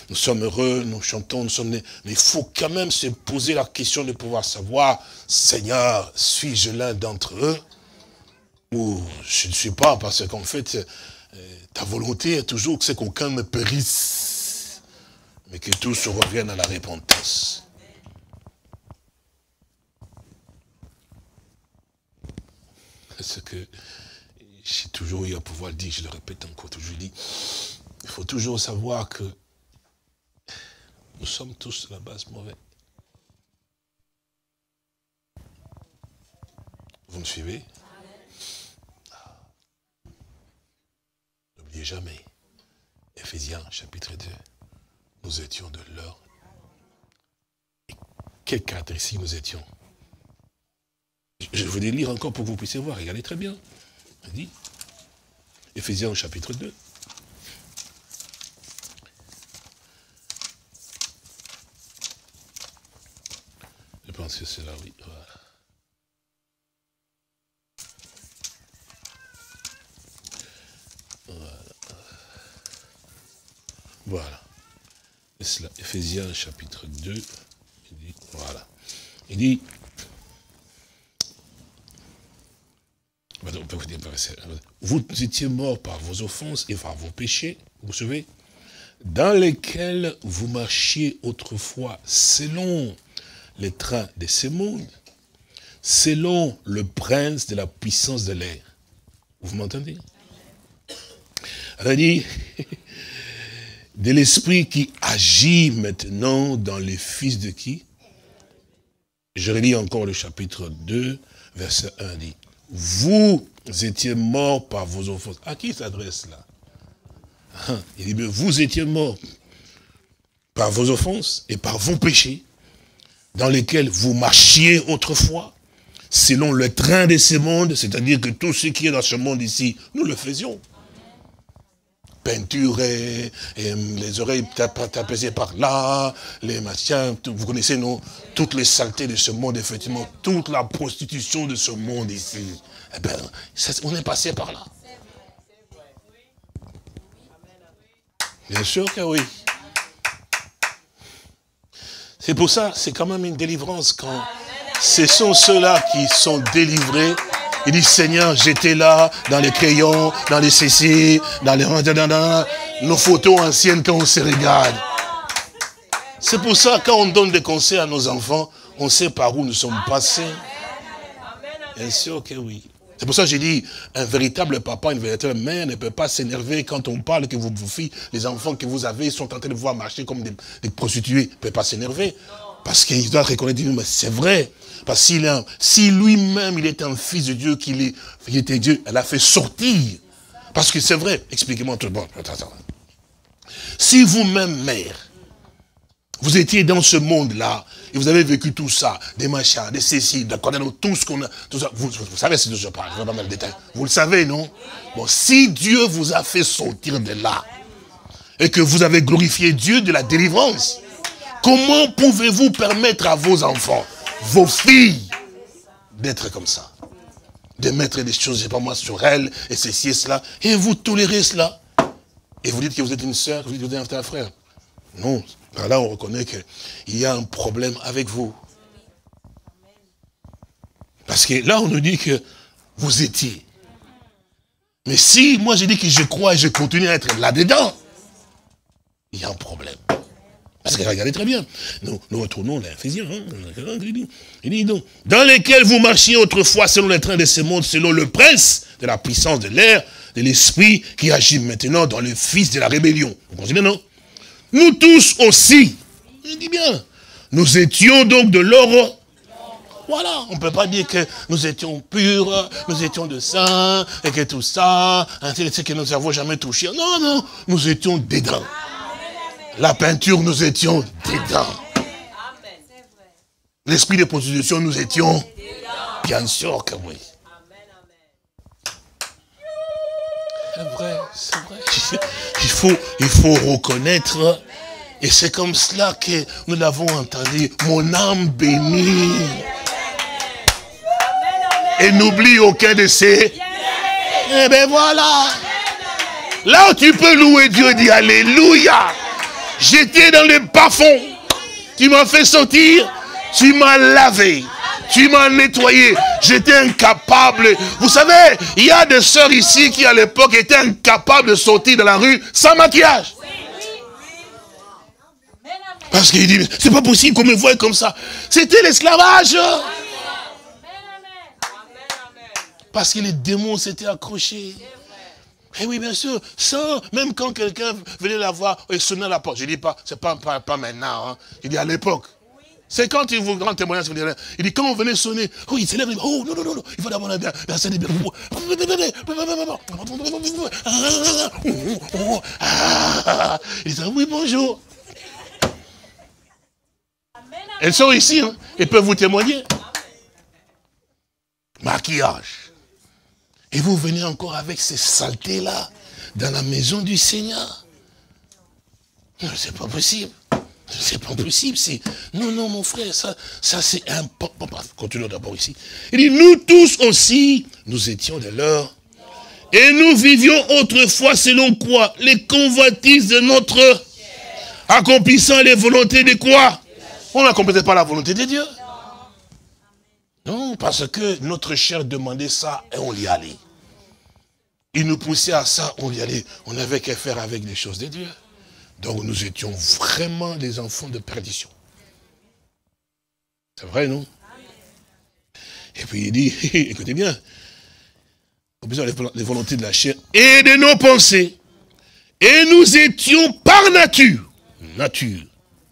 nous sommes heureux, nous chantons, nous sommes. Mais il faut quand même se poser la question de pouvoir savoir, Seigneur, suis-je l'un d'entre eux? Ou je ne suis pas, parce qu'en fait, euh, ta volonté est toujours que c'est qu'aucun ne périsse, mais que tous reviennent à la repentance. Ce que j'ai toujours eu à pouvoir le dire, je le répète encore toujours, dis, il faut toujours savoir que nous sommes tous à la base mauvais. Vous me suivez? N'oubliez jamais, Ephésiens chapitre 2, nous étions de l'or. Quelle caractéristique nous étions? Je les lire encore pour que vous puissiez voir, regardez très bien dit. Éphésiens au chapitre 2. Je pense que c'est là, oui. Voilà. Voilà. voilà. Et cela, Éphésiens chapitre 2, il dit, voilà. Il dit, vous étiez morts par vos offenses et par vos péchés, vous savez, dans lesquels vous marchiez autrefois selon les trains de ce monde, selon le prince de la puissance de l'air. Vous m'entendez? Dit, de l'esprit qui agit maintenant dans les fils de qui? Je relis encore le chapitre 2, verset 1, dit, vous étiez morts par vos offenses. À qui s'adresse là? Hein? Il dit, mais vous étiez morts par vos offenses et par vos péchés, dans lesquels vous marchiez autrefois, selon le train de ce monde, c'est-à-dire que tout ce qui est dans ce monde ici, nous le faisions. Peinture et, les oreilles tapées par là, les machins, vous connaissez, non? Toutes les saletés de ce monde, effectivement, toute la prostitution de ce monde ici. Eh bien, on est passé par là. Bien sûr que oui. C'est pour ça, c'est quand même une délivrance quand ce sont ceux-là qui sont délivrés. Il dit, Seigneur, j'étais là, dans les crayons, dans les CC, dans les... nos photos anciennes quand on se regarde. C'est pour ça, quand on donne des conseils à nos enfants, on sait par où nous sommes passés. Bien sûr que oui. C'est pour ça que j'ai dit, un véritable papa, une véritable mère ne peut pas s'énerver quand on parle que vos, filles, les enfants que vous avez sont en train de voir marcher comme des, prostituées. ne peut pas s'énerver. Parce qu'il doit reconnaître, mais c'est vrai. Parce qu'il si lui-même, il est un fils de Dieu, qu'il était Dieu, elle a fait sortir. Parce que c'est vrai. Expliquez-moi tout le monde. Si vous-même, mère, vous étiez dans ce monde-là, et vous avez vécu tout ça, des machins, des céciles, de tout ce qu'on a, tout ça. Vous, savez ce dont je parle, je vais pas le détail. Vous le savez, non? Bon, si Dieu vous a fait sortir de là, et que vous avez glorifié Dieu de la délivrance, comment pouvez-vous permettre à vos enfants, vos filles, d'être comme ça? De mettre des choses, je sais pas moi, sur elles, et ceci et cela, et vous tolérez cela? Et vous dites que vous êtes une sœur, vous dites que vous êtes un frère. Non, là, on reconnaît qu'il y a un problème avec vous. Parce que là, on nous dit que vous étiez. Mais si moi je dis que je crois et je continue à être là-dedans, il y a un problème. Parce que regardez très bien. Nous, nous retournons l'Éphésiens. Hein, il dit donc, dans lesquels vous marchiez autrefois selon les trains de ce monde, selon le prince de la puissance de l'air, de l'esprit qui agit maintenant dans le fils de la rébellion. Vous comprenez, non? Nous tous aussi, il dit bien, nous étions donc de l'or. Voilà, on ne peut pas dire que nous étions purs, nous étions de saints, et que tout ça, c'est que nous n'avons jamais touché. Non, non, nous étions dedans. La peinture, nous étions dedans. L'esprit de prostitution, nous étions bien sûr que oui. C'est vrai, c'est vrai. Il faut, il faut reconnaître, et c'est comme cela que nous l'avons entendu, mon âme bénit. Et n'oublie aucun de ces... Eh bien voilà. Là où tu peux louer Dieu, dis Alléluia. J'étais dans le bas fond. Tu m'as fait sortir. Tu m'as lavé. Tu m'as nettoyé. J'étais incapable. Vous savez, il y a des sœurs ici qui à l'époque étaient incapables de sortir de la rue sans maquillage. Parce qu'il dit, c'est pas possible qu'on me voie comme ça. C'était l'esclavage. Parce que les démons s'étaient accrochés. Eh oui, bien sûr, ça, même quand quelqu'un venait la voir et sonnait à la porte, je dis pas, c'est pas, pas, maintenant, hein. il dit à l'époque. C'est quand il vous grand témoignage, il dit, quand on venait sonner, oh, il s'élève, oh, non, non, non, il faut d'abord la verser des Il dit, oui, bonjour. Elles sont ici, hein. Elles peuvent vous témoigner. Maquillage. Et vous venez encore avec ces saletés-là dans la maison du Seigneur. C'est pas possible. C'est pas possible. Non, non, mon frère, ça, ça c'est important. Continuons d'abord ici. Il dit, nous tous aussi, nous étions de l'heure. Et nous vivions autrefois selon quoi? Les convoitises de notre Accomplissant les volontés de quoi? On n'accomplissait pas la volonté de Dieu. Non, parce que notre chair demandait ça et on y allait. Il nous poussait à ça, on y allait. On n'avait qu'à faire avec les choses de Dieu. Donc nous étions vraiment des enfants de perdition. C'est vrai, non? Et puis il dit, écoutez bien, les volontés de la chair et de nos pensées. Et nous étions par nature, nature,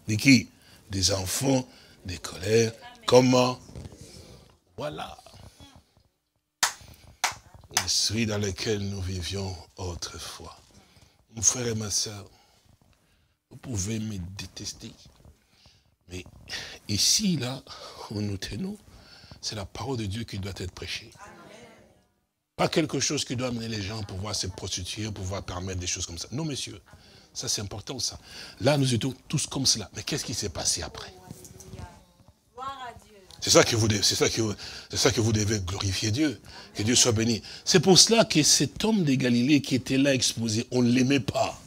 de qui? Des enfants, des colères, comment? Voilà. L'esprit dans lequel nous vivions autrefois. Mon frère et ma soeur, vous pouvez me détester. Mais ici, là, où nous tenons, c'est la parole de Dieu qui doit être prêchée. Pas quelque chose qui doit amener les gens pour pouvoir se prostituer, pouvoir permettre des choses comme ça. Non, monsieur. Ça, c'est important, ça. Là, nous étions tous comme cela. Mais qu'est-ce qui s'est passé après? C'est ça que vous devez, c'est ça que c'est ça que vous devez glorifier Dieu. Que Dieu soit béni. C'est pour cela que cet homme de Galilée qui était là exposé, on ne l'aimait pas.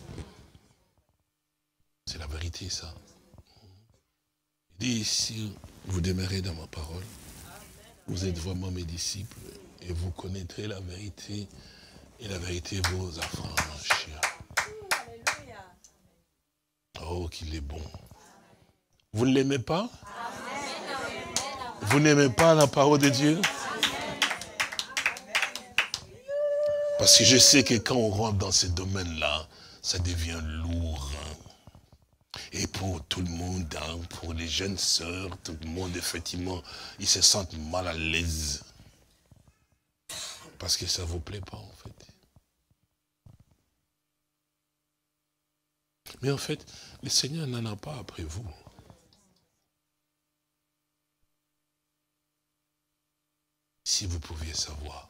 C'est la vérité, ça. Il dit, si vous demeurez dans ma parole, vous êtes vraiment mes disciples et vous connaîtrez la vérité et la vérité vous affranchira. Oh, qu'il est bon. Vous ne l'aimez pas? Vous n'aimez pas la parole de Dieu? Parce que je sais que quand on rentre dans ce domaine-là, ça devient lourd. Et pour tout le monde, hein, pour les jeunes sœurs, tout le monde, effectivement, ils se sentent mal à l'aise. Parce que ça ne vous plaît pas, en fait. Mais en fait, le Seigneur n'en a pas après vous. Si vous pouviez savoir.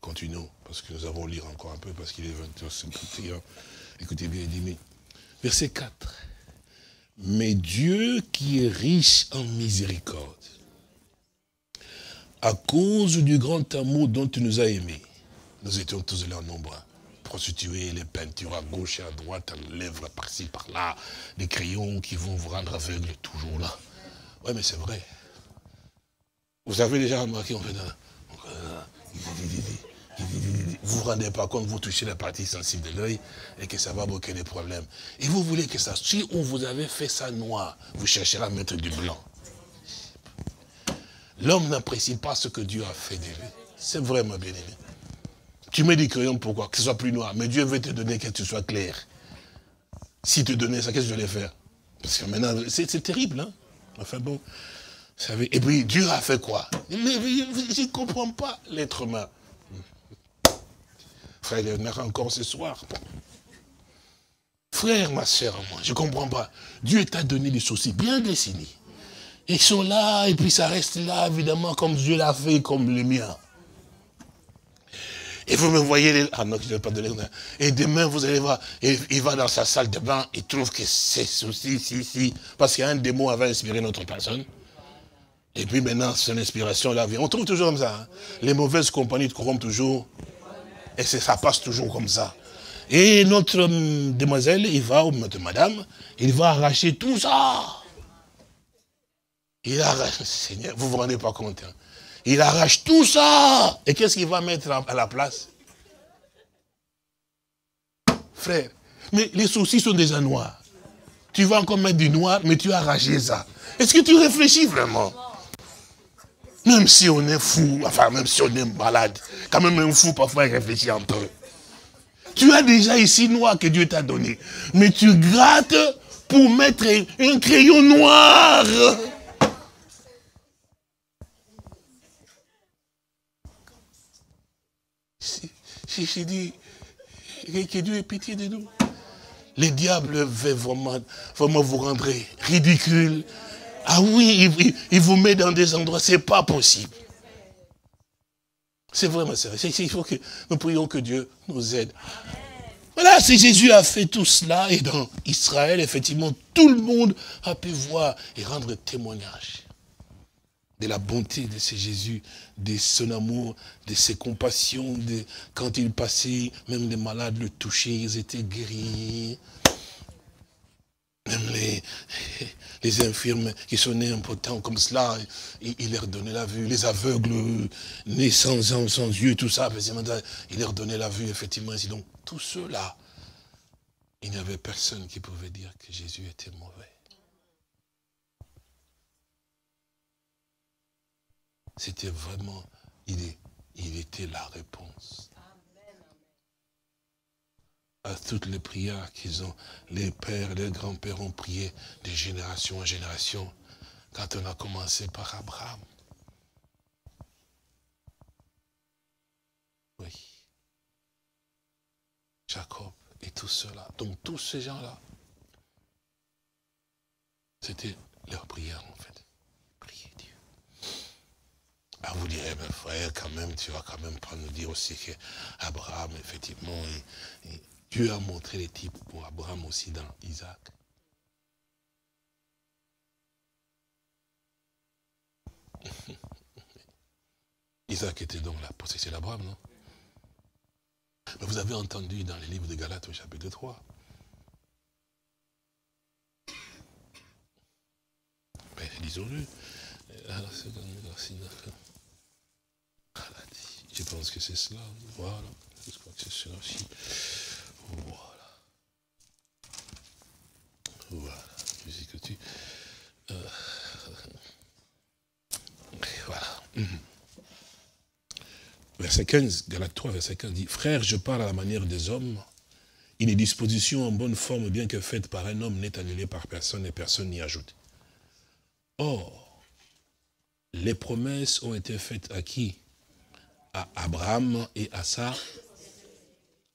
Continuons, parce que nous avons lire encore un peu, parce qu'il est 20h51. Écoutez bien, dit, verset 4. Mais Dieu qui est riche en miséricorde, à cause du grand amour dont tu nous as aimés, nous étions tous là en nombre, prostituées, les peintures à gauche et à droite, à lèvres par-ci, par-là, des crayons qui vont vous rendre aveugle toujours là. Oui, mais c'est vrai. Vous avez déjà remarqué, on fait, vous vous rendez pas compte, vous touchez la partie sensible de l'œil et que ça va bloquer les problèmes. Et vous voulez que ça, si on vous avait fait ça noir, vous chercherez à mettre du blanc. L'homme n'apprécie pas ce que Dieu a fait de lui. C'est vraiment bien aimé. Tu mets des crayons pourquoi? Que ce soit plus noir. Mais Dieu veut te donner que tu sois clair. Si tu donnais ça, qu'est-ce que je vais faire? Parce que maintenant, c'est terrible. Hein? Enfin bon. Savez, et puis Dieu a fait quoi? Mais je ne comprends pas l'être humain. Frère, a encore ce soir. Frère, ma soeur, moi, je ne comprends pas. Dieu t'a donné des soucis bien dessinés. Ils sont là, et puis ça reste là, évidemment, comme Dieu l'a fait, comme le mien. Et vous me voyez, ah non, je ne vais pas donner. Et demain, vous allez voir, il va dans sa salle de bain, il trouve que c'est souci, si, si, parce qu'il y a un démon avait inspiré notre personne. Et puis maintenant, son inspiration là vient. On trouve toujours comme ça. Hein. Les mauvaises compagnies te corrompent toujours. Et ça passe toujours comme ça. Et notre hum, demoiselle, il va, ou notre madame, il va arracher tout ça. Il arrache, Seigneur, vous ne vous rendez pas compte. Hein. Il arrache tout ça. Et qu'est-ce qu'il va mettre à la place? Frère, mais les soucis sont déjà noirs. Tu vas encore mettre du noir, mais tu as arraché ça. Est-ce que tu réfléchis vraiment? Même si on est fou, enfin même si on est malade, quand même un fou parfois il réfléchit un peu. Tu as déjà ici noir que Dieu t'a donné. Mais tu grattes pour mettre un crayon noir. J'ai dit, que Dieu ait pitié de nous. Les diables veulent vraiment, vraiment vous rendre ridicule. Ah oui, il, il vous met dans des endroits, c'est pas possible. C'est vraiment ça. Il faut que nous prions que Dieu nous aide. Voilà, si Jésus a fait tout cela, et dans Israël, effectivement, tout le monde a pu voir et rendre témoignage de la bonté de ce Jésus, de son amour, de ses compassions, de, quand il passait, même les malades le touchaient, ils étaient guéris. Même les, les infirmes qui sont nés impotents comme cela, il, leur donnait la vue. Les aveugles, nés sans, sans, yeux, tout ça, il leur donnait la vue, effectivement. Donc, tous ceux-là, il n'y avait personne qui pouvait dire que Jésus était mauvais. C'était vraiment, il, était la réponse à toutes les prières qu'ils ont, les pères, les grands-pères ont prié de génération en génération, quand on a commencé par Abraham. Oui. Jacob et tout cela. Donc tous ces gens-là, c'était leur prière en fait. Ah, vous direz, mes frères, quand même, tu vas quand même pas nous dire aussi qu'Abraham, effectivement, Dieu a montré les types pour Abraham aussi dans Isaac. Isaac était donc la possession d'Abraham, non? Mais vous avez entendu dans les livres de Galates au chapitre 3. Mais lisons-le. Je pense que c'est cela. Voilà. Je crois que c'est cela aussi. Voilà. Voilà. que tu... Euh, voilà. Mhm. Verset 15, Galate 3, verset 15 dit, Frère, je parle à la manière des hommes. Une disposition en bonne forme, bien que faite par un homme, n'est annulée par personne et personne n'y ajoute. Or, les promesses ont été faites à qui? À Abraham et à sa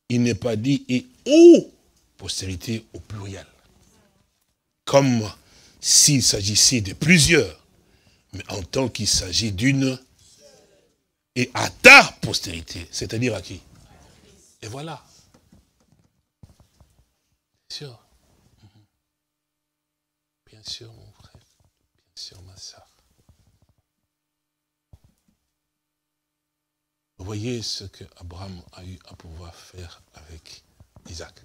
il n'est pas dit et aux postérité au pluriel. Comme s'il s'agissait de plusieurs, mais en tant qu'il s'agit d'une et à ta postérité, c'est-à-dire à qui? Et voilà. Bien sûr. Bien sûr, mon frère. Bien sûr, ma soeur. Voyez ce que Abraham a eu à pouvoir faire avec Isaac.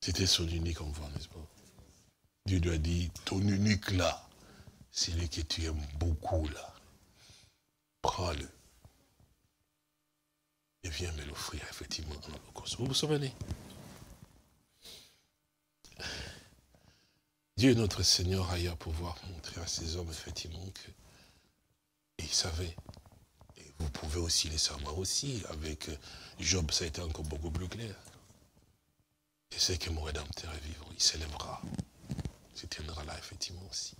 C'était son unique enfant, n'est-ce pas? Dieu lui a dit, ton unique là, c'est lui que tu aimes beaucoup là. Prends-le. Et viens me l'offrir effectivement en holocauste. Vous vous souvenez? Dieu notre Seigneur a eu à pouvoir montrer à ces hommes effectivement que il savait. Et vous pouvez aussi les savoir aussi. Avec euh, Job, ça a été encore beaucoup plus clair. Je sais que mon rédempteur est vivant. Il s'élèvera. Il tiendra là, effectivement, aussi.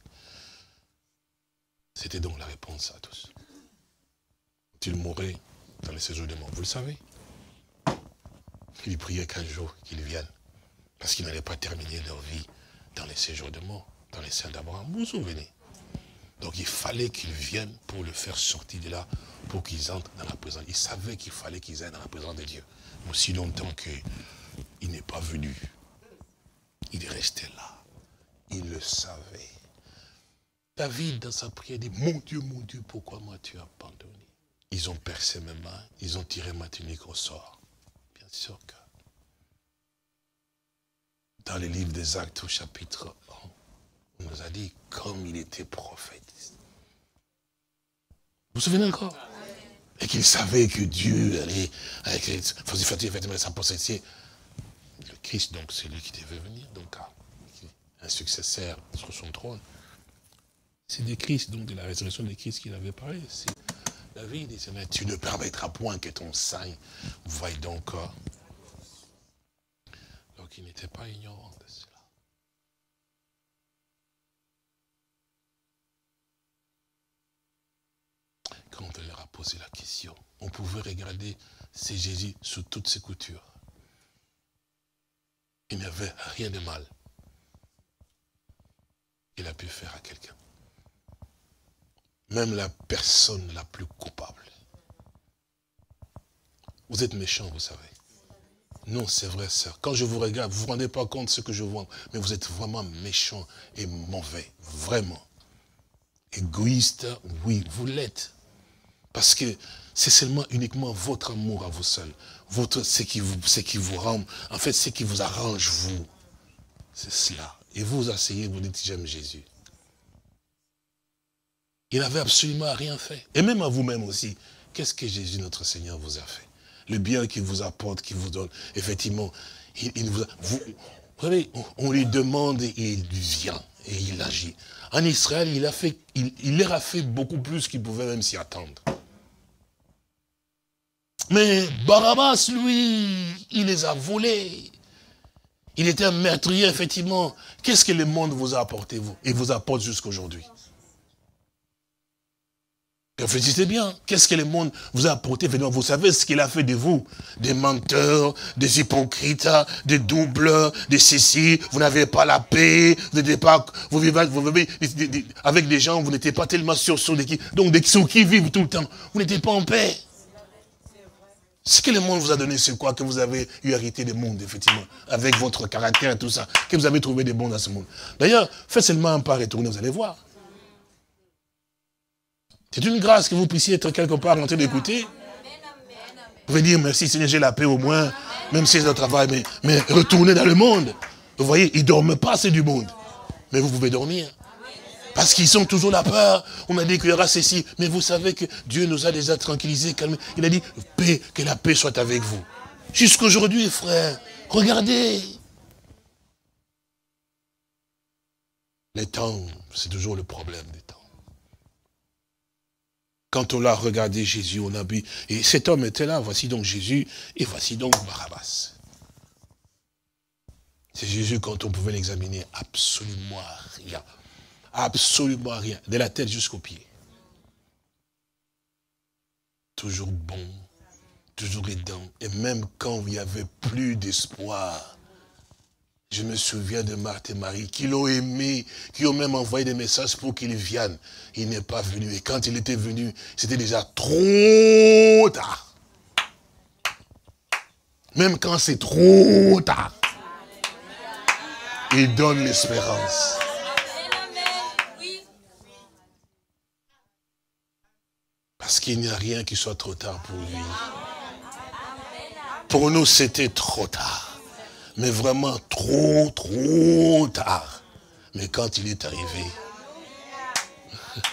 C'était donc la réponse à tous. Il mourrait dans les séjours de mort. Vous le savez Il priait qu'un jour qu'il vienne. Parce qu'il n'allait pas terminer leur vie dans les séjours de mort, dans les saints d'Abraham. Vous vous souvenez? Donc il fallait qu'ils viennent pour le faire sortir de là, pour qu'ils entrent dans la présence. Il savait qu'il fallait qu'ils aillent dans la présence de Dieu. Aussi longtemps qu'il n'est pas venu. Il restait là. Il le savait. David, dans sa prière, dit, mon Dieu, mon Dieu, pourquoi m'as-tu abandonné? Ils ont percé mes mains, ils ont tiré ma tunique au sort. Bien sûr que dans les livres des Actes au chapitre 1, on nous a dit comme il était prophète. Vous vous souvenez encore? Et qu'il savait que Dieu allait, faisait sa possession. Le Christ, donc, c'est lui qui devait venir, donc, un successeur sur son trône. C'est de Christ, donc de la résurrection de Christ qu'il avait parlé. David disait, mais tu ne permettras point que ton sein voie donc. Donc il n'était pas ignorant de cela. Quand on leur a posé la question, on pouvait regarder ces Jésus sous toutes ses coutures. Il n'y avait rien de mal qu'il a pu faire à quelqu'un. Même la personne la plus coupable. Vous êtes méchant, vous savez. Non, c'est vrai, sœur. Quand je vous regarde, vous ne vous rendez pas compte de ce que je vois, mais vous êtes vraiment méchant et mauvais. Vraiment. égoïste, oui, vous l'êtes. Parce que c'est seulement uniquement votre amour à vous seul. Votre, ce qui vous, ce qui vous rend, en fait, ce qui vous arrange, vous. C'est cela. Et vous vous asseyez, vous dites, j'aime Jésus. Il n'avait absolument rien fait. Et même à vous-même aussi. Qu'est-ce que Jésus, notre Seigneur, vous a fait? Le bien qu'il vous apporte, qu'il vous donne. Effectivement, il, vous, vous, savez, on lui demande et il vient et il agit. En Israël, il, a fait, il, il leur a fait beaucoup plus qu'il pouvait même s'y attendre. Mais Barabbas, lui, il les a volés. Il était un meurtrier, effectivement. Qu'est-ce que le monde vous a apporté, vous Et vous apporte jusqu'à aujourd'hui Réfléchissez bien. Qu'est-ce que le monde vous a apporté? Vous savez ce qu'il a fait de vous? Des menteurs, des hypocrites, des doubles, des ceci. Vous n'avez pas la paix. Vous n'êtes pas, vous vivez, avec des gens, vous n'étiez pas tellement sur, sur qui. Donc, des qui vivent tout le temps. Vous n'étiez pas en paix. Ce que le monde vous a donné, c'est quoi Que vous avez eu hérité du monde, effectivement, avec votre caractère et tout ça, que vous avez trouvé des bons dans ce monde. D'ailleurs, faites seulement un pas retourner, vous allez voir. C'est une grâce que vous puissiez être quelque part en train d'écouter. Vous pouvez dire, merci Seigneur, j'ai la paix au moins, même si c'est le travail, mais, mais retournez dans le monde. Vous voyez, ils ne dorment pas, c'est du monde. Mais vous pouvez dormir. Parce qu'ils sont toujours la peur. On m'a dit qu'il y aura ceci. Mais vous savez que Dieu nous a déjà tranquillisés, calmés. Il a dit, paix, que la paix soit avec vous. Jusqu'aujourd'hui, frère, regardez. Les temps, c'est toujours le problème des temps. Quand on l'a regardé Jésus, on a vu, et cet homme était là, voici donc Jésus, et voici donc Barabbas. C'est Jésus, quand on pouvait l'examiner, absolument rien. Absolument rien, de la tête jusqu'aux pieds. Toujours bon, toujours aidant, et même quand il n'y avait plus d'espoir, je me souviens de Marthe et Marie qui l'ont aimé, qui ont même envoyé des messages pour qu'il vienne. Il n'est pas venu. Et quand il était venu, c'était déjà trop tard. Même quand c'est trop tard, il donne l'espérance. Parce qu'il n'y a rien qui soit trop tard pour lui. Pour nous, c'était trop tard mais vraiment trop, trop tard. Mais quand il est arrivé,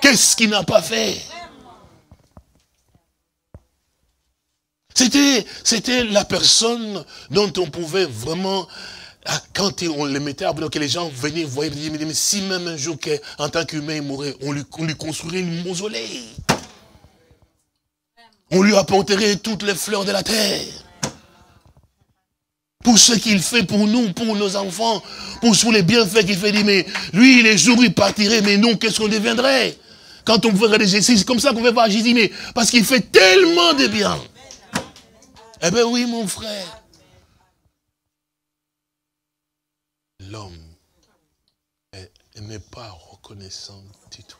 qu'est-ce qu'il n'a pas fait? C'était, la personne dont on pouvait vraiment, quand on le mettait à que les gens venaient voir, mais si même un jour en tant qu'humain il mourrait, on lui, on lui construirait une mausolée. On lui apporterait toutes les fleurs de la terre. Pour ce qu'il fait pour nous, pour nos enfants, pour tous les bienfaits qu'il fait. mais lui, les jours, il partirait, mais nous, qu'est-ce qu'on deviendrait? Quand on pouvait regarder Jésus, c'est comme ça qu'on veut voir Jésus, mais parce qu'il fait tellement de bien. Eh bien oui, mon frère. L'homme n'est pas reconnaissant du tout.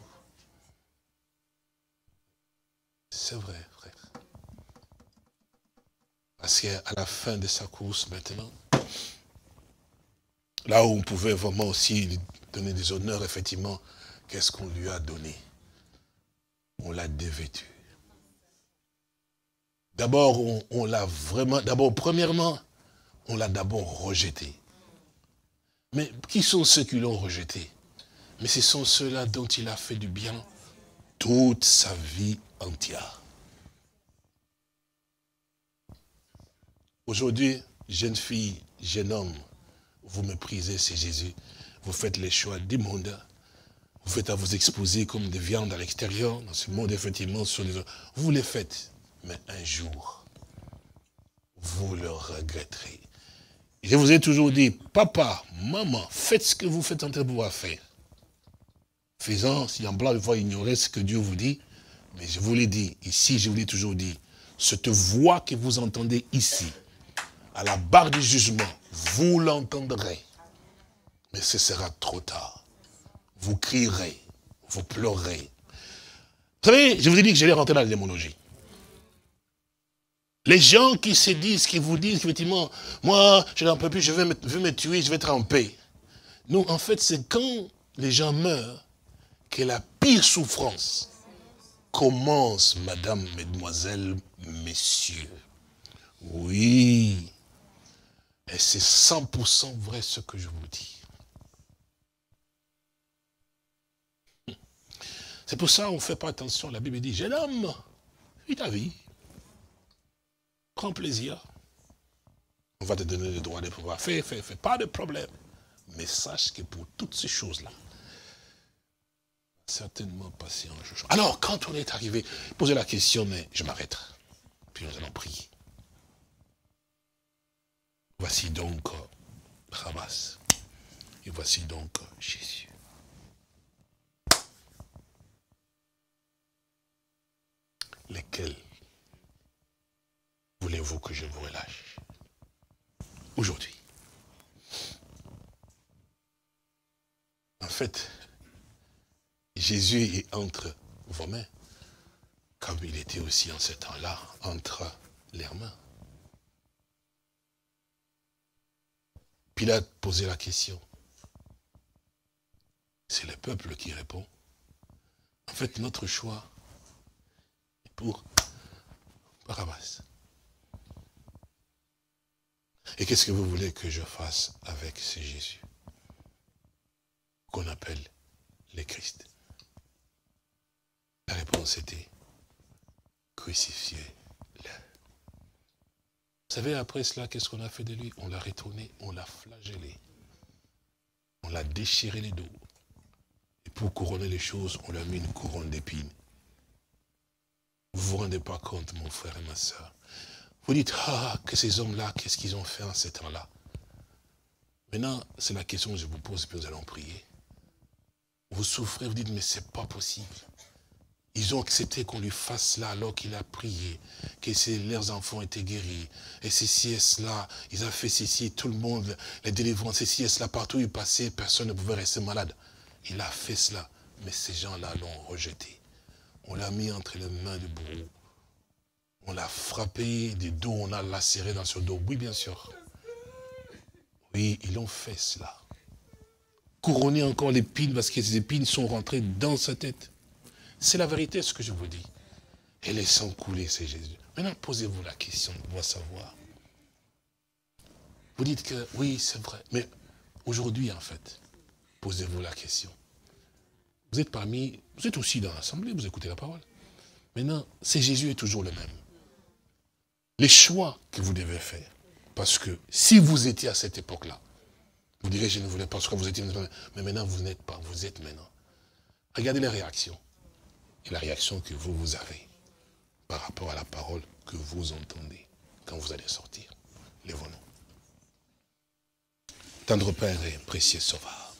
C'est vrai, frère. Parce qu'à la fin de sa course maintenant, là où on pouvait vraiment aussi lui donner des honneurs, effectivement, qu'est-ce qu'on lui a donné? On l'a dévêtu. D'abord, on, l'a vraiment, d'abord, premièrement, on l'a d'abord rejeté. Mais qui sont ceux qui l'ont rejeté? Mais ce sont ceux-là dont il a fait du bien toute sa vie entière. Aujourd'hui, jeune fille, jeune homme, vous méprisez, c'est Jésus. Vous faites les choix du monde. Vous faites à vous exposer comme des viandes à l'extérieur, dans ce monde, effectivement, sur les. Vous les faites. Mais un jour, vous le regretterez. Je vous ai toujours dit, papa, maman, faites ce que vous faites en train de pouvoir faire. Faisant, si en blanc, faut ignorer ce que Dieu vous dit. Mais je vous l'ai dit, ici, je vous l'ai toujours dit, cette voix que vous entendez ici, à la barre du jugement, vous l'entendrez. Mais ce sera trop tard. Vous crierez, vous pleurerez. Vous savez, je vous ai dit que j'allais rentrer dans la démonologie. Les gens qui se disent, qui vous disent, effectivement, moi, je n'en peux plus, je vais me, tuer, je vais être en paix. Non, en fait, c'est quand les gens meurent que la pire souffrance commence, madame, mesdemoiselles, messieurs. Oui. Et c'est 100% vrai ce que je vous dis. C'est pour ça qu'on ne fait pas attention. La Bible dit, jeune homme, vis ta vie. Prends plaisir. On va te donner le droit de pouvoir. Fais, fais, fais. Pas de problème. Mais sache que pour toutes ces choses-là, certainement passer jour. Alors, quand on est arrivé, posez la question, mais je m'arrête. Puis nous allons prier. Voici donc Ramas. Et voici donc Jésus. Lesquels voulez-vous que je vous relâche aujourd'hui? En fait, Jésus est entre vos mains, comme il était aussi en ce temps-là entre leurs mains. Pilate posait la question. C'est le peuple qui répond. En fait, notre choix est pour Barabbas. Et qu'est-ce que vous voulez que je fasse avec ce Jésus qu'on appelle le Christ? La réponse était crucifiez-le. Vous savez, après cela, qu'est-ce qu'on a fait de lui? On l'a retourné, on l'a flagellé. On l'a déchiré les dos. Et pour couronner les choses, on lui a mis une couronne d'épines. Vous ne vous rendez pas compte, mon frère et ma soeur. Vous dites, ah, que ces hommes-là, qu'est-ce qu'ils ont fait en ce temps-là? Maintenant, c'est la question que je vous pose, puis nous allons prier. Vous souffrez, vous dites, mais c'est pas possible. Ils ont accepté qu'on lui fasse cela alors qu'il a prié, que leurs enfants étaient guéris. Et ceci et cela, ils ont fait ceci, tout le monde, les délivrances, ceci et cela, partout où il passait, personne ne pouvait rester malade. Il a fait cela, mais ces gens-là l'ont rejeté. On l'a mis entre les mains du bourreau. On l'a frappé des dos, on l'a lacéré dans son dos. Oui, bien sûr. Oui, ils ont fait cela. Couronné encore l'épine parce que ces épines sont rentrées dans sa tête. C'est la vérité ce que je vous dis. Et laissant couler, c'est Jésus. Maintenant, posez-vous la question, on va savoir. Vous dites que oui, c'est vrai. Mais aujourd'hui, en fait, posez-vous la question. Vous êtes parmi, vous êtes aussi dans l'assemblée, vous écoutez la parole. Maintenant, c'est Jésus est toujours le même. Les choix que vous devez faire. Parce que si vous étiez à cette époque-là, vous direz, je ne voulais pas ce que vous étiez. Mais maintenant, vous n'êtes pas, vous êtes maintenant. Regardez les réactions et la réaction que vous, vous avez par rapport à la parole que vous entendez quand vous allez sortir. Lèvons-nous. Tendre Père et précieux Sauveur,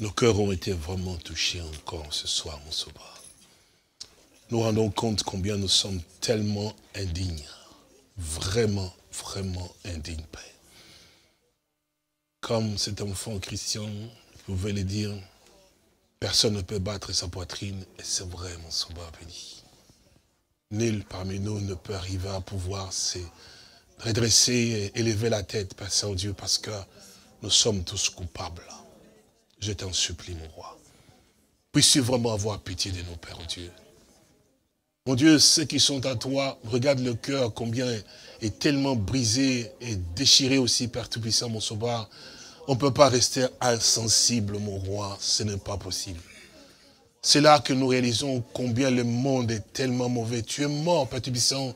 nos cœurs ont été vraiment touchés encore ce soir, mon Sauveur. Nous rendons compte combien nous sommes tellement indignes, vraiment, vraiment indignes, Père. Comme cet enfant chrétien pouvait le dire, Personne ne peut battre sa poitrine, et c'est vrai, mon sauveur béni. Nul parmi nous ne peut arriver à pouvoir se redresser et élever la tête, Père Saint-Dieu, parce que nous sommes tous coupables. Je t'en supplie, mon roi. Puisses-tu vraiment avoir pitié de nos Père Dieu? Mon Dieu, ceux qui sont à toi, regarde le cœur, combien est tellement brisé et déchiré aussi, Père Tout-Puissant, mon sauveur, on ne peut pas rester insensible, mon roi. Ce n'est pas possible. C'est là que nous réalisons combien le monde est tellement mauvais. Tu es mort, Père Tubissant,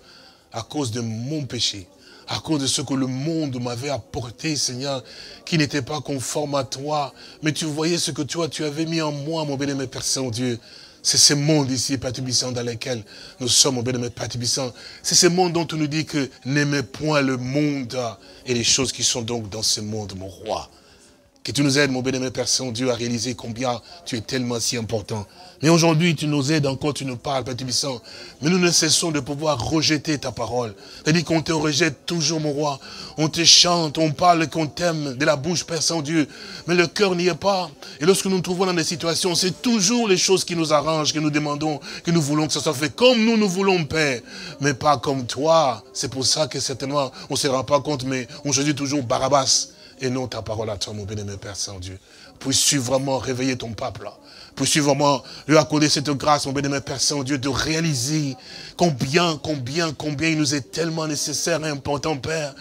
à cause de mon péché. À cause de ce que le monde m'avait apporté, Seigneur, qui n'était pas conforme à toi. Mais tu voyais ce que toi, tu avais mis en moi, mon bien-aimé Père Saint-Dieu. C'est ce monde ici, Père Tubissant, dans lequel nous sommes, mon bien-aimé Père Tubissant. C'est ce monde dont on nous dit que n'aimez point le monde et les choses qui sont donc dans ce monde, mon roi. Que tu nous aides, mon bénémoine Père Saint-Dieu, à réaliser combien tu es tellement si important. Mais aujourd'hui, tu nous aides encore, tu nous parles, Père Tubissant. Mais nous ne cessons de pouvoir rejeter ta parole. C'est-à-dire qu'on te rejette toujours, mon roi. On te chante, on parle qu'on t'aime de la bouche, Père Saint-Dieu. Mais le cœur n'y est pas. Et lorsque nous nous trouvons dans des situations, c'est toujours les choses qui nous arrangent, que nous demandons, que nous voulons que ça soit fait comme nous nous voulons, Père. Mais pas comme toi. C'est pour ça que certainement, on ne se rend pas compte, mais on choisit toujours Barabbas et non ta parole à toi, mon bénémoine Père Saint-Dieu. Puisses-tu vraiment réveiller ton peuple Puisses-tu vraiment lui accorder cette grâce, mon bénémoine Père Saint-Dieu, de réaliser combien, combien, combien il nous est tellement nécessaire et important, Père,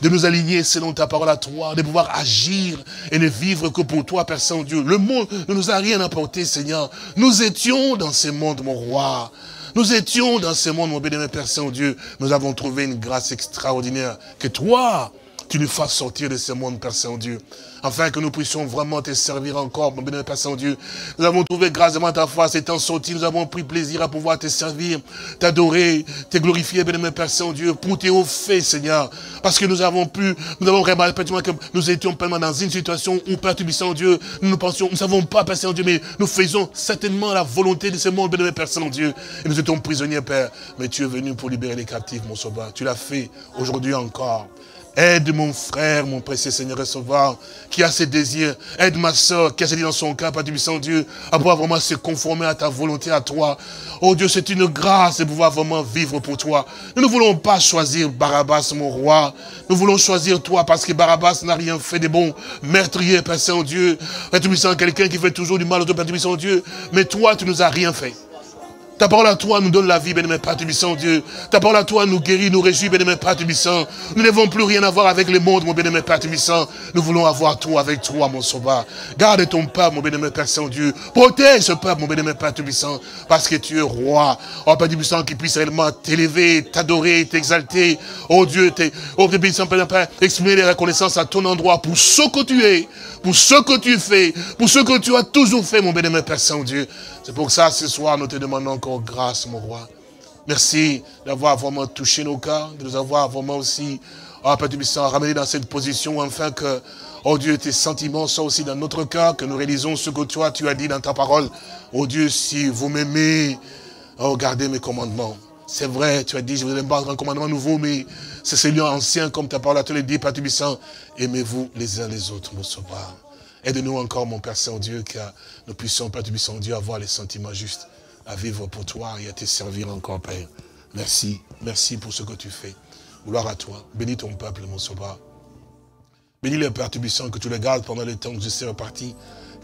de nous aligner selon ta parole à toi, de pouvoir agir et ne vivre que pour toi, Père Saint-Dieu. Le monde ne nous a rien apporté, Seigneur. Nous étions dans ce monde, mon roi. Nous étions dans ce monde, mon bénémoine Père Saint-Dieu. Nous avons trouvé une grâce extraordinaire que toi, tu nous fasses sortir de ce monde, Père Saint-Dieu afin que nous puissions vraiment te servir encore, mon bénémoine Père Saint-Dieu. Nous avons trouvé grâce devant ta face, étant sortis, nous avons pris plaisir à pouvoir te servir, t'adorer, te glorifier, Père Saint-Dieu, pour tes hauts Seigneur. Parce que nous avons pu, nous avons remarqué que nous étions pleinement dans une situation où, Père Saint-Dieu, nous nous pensions, nous ne savons pas, Père Saint-Dieu, mais nous faisons certainement la volonté de ce monde, bénémoine Père Saint-Dieu. Et nous étions prisonniers, Père. Mais tu es venu pour libérer les captifs, mon sauveur. Tu l'as fait aujourd'hui encore. Aide mon frère, mon précieux Seigneur et Sauveur, qui a ses désirs. Aide ma soeur, qui a ses dit dans son cœur, Père du Dieu, à pouvoir vraiment se conformer à ta volonté, à toi. Oh Dieu, c'est une grâce de pouvoir vraiment vivre pour toi. Nous ne voulons pas choisir Barabbas, mon roi. Nous voulons choisir toi, parce que Barabbas n'a rien fait de bon. Meurtrier, Père Saint-Dieu. Père Tubissant, quelqu'un qui fait toujours du mal au Père Dieu. Mais toi, tu nous as rien fait. Ta parole à toi nous donne la vie, bénémoine Père Tubissant, Dieu. Ta parole à toi nous guérit, nous réjouit, bénémoine Père Tubissant. Nous n'avons plus rien à voir avec le monde, mon bénémoine Père Tubissant. Nous voulons avoir toi avec toi, mon sauveur. Garde ton peuple, mon bénémoine Père Saint-Dieu. Protège ce peuple, mon bénémoine Père Tubissant, parce que tu es roi. Oh Père Tubissant, qui puisse réellement t'élever, t'adorer, t'exalter. Oh Dieu, oh Père Tubissant, Père, exprimer les reconnaissances à ton endroit pour ce que tu es, pour ce que tu fais, pour ce que tu as toujours fait, mon bénémoine Père Saint-Dieu. C'est pour ça, ce soir, nous te demandons encore grâce, mon roi. Merci d'avoir vraiment touché nos cœurs, de nous avoir vraiment aussi, oh Père Tubissant, ramené dans cette position, afin que, oh Dieu, tes sentiments soient aussi dans notre cœur, que nous réalisons ce que toi, tu as dit dans ta parole. Oh Dieu, si vous m'aimez, oh, gardez mes commandements. C'est vrai, tu as dit, je vous donne pas un commandement nouveau, mais c'est celui ancien, comme ta parole te le dit, Père Tubissant. Aimez-vous les uns les autres, mon sauveur. Aide-nous encore, mon Père Saint-Dieu, que nous puissions, Père Saint-Dieu, avoir les sentiments justes à vivre pour toi et à te servir encore, Père. Merci, merci pour ce que tu fais. Gloire à toi. Bénis ton peuple, mon sauveur. Bénis le Père Tubissant, que tu le gardes pendant le temps que je serai reparti.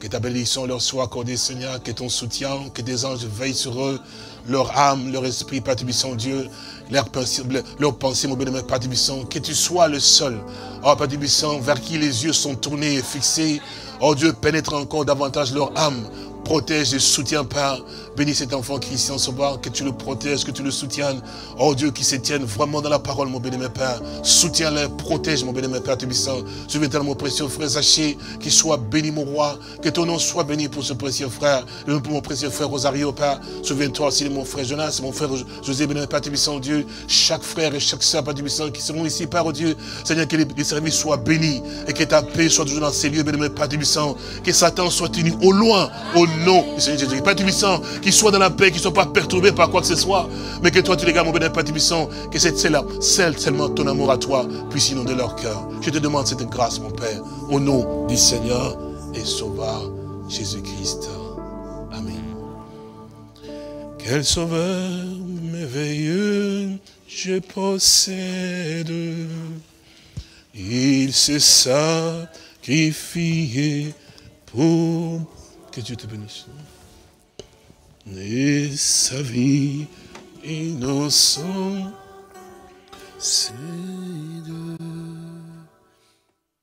Que ta bénédiction leur soit accordée, Seigneur, que ton soutien, que des anges veillent sur eux, leur âme, leur esprit, Père Tubissant, Dieu, leur pensée, leur pensée mon bénémoine, Père Tubissant, que tu sois le seul, oh Père Tubissant, vers qui les yeux sont tournés et fixés, oh Dieu, pénètre encore davantage leur âme, protège et soutiens, Père. Bénis cet enfant Christian Sobar, que tu le protèges, que tu le soutiennes. Oh Dieu, qui se tienne vraiment dans la parole, mon béni, Père. Soutiens-le, protège, mon béni, Père Tubissant. Je vais mon précieux frère Zaché, qu'il soit béni, mon roi. Que ton nom soit béni pour ce précieux frère. Et pour mon précieux frère Rosario, Père. Souviens-toi aussi de mon frère Jonas, mon frère José, béni, Père Tubissant, Dieu. Chaque frère et chaque soeur, Père Tubissant, qui seront ici, Père, oh Dieu. Seigneur, que les services soient bénis et que ta paix soit toujours dans ces lieux, béni, Père Tubissant. Que Satan soit tenu au loin, au du Seigneur Jésus. Père Tubissant, qu'il soit dans la paix, qu'il ne soit pas perturbé par quoi que ce soit, mais que toi tu les gardes, mon bénémoine Père Tubissant, que cette celle-là, celle seulement ton amour à toi, puisse inonder leur cœur. Je te demande cette grâce, mon Père, au nom du Seigneur et Sauveur Jésus-Christ. Amen. Quel sauveur merveilleux je possède. Il s'est sacrifié pour que Dieu te bénisse. Et sa vie innocente, c'est de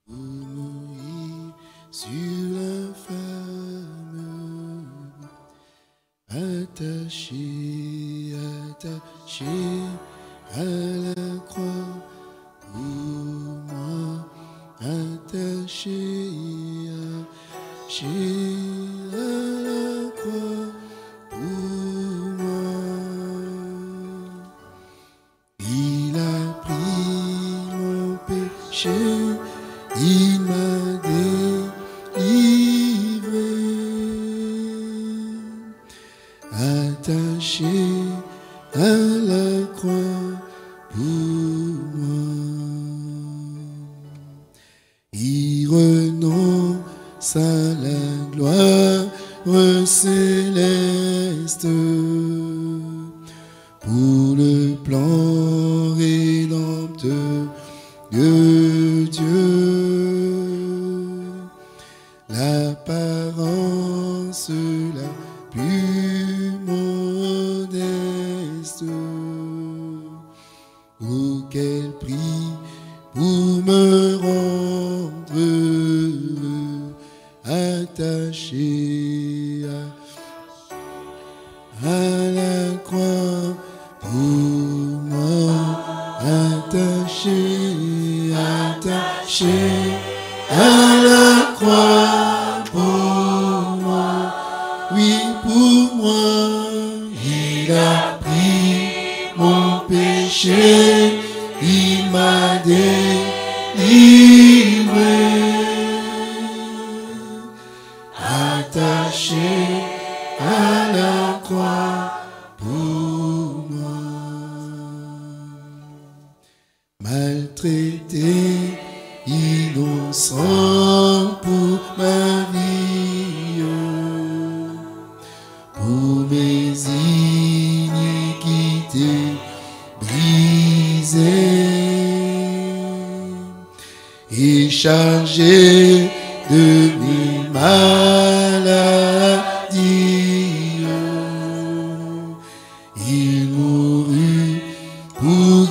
mourir sur la femme, attaché, attaché à la croix, pour moi, attaché, attaché.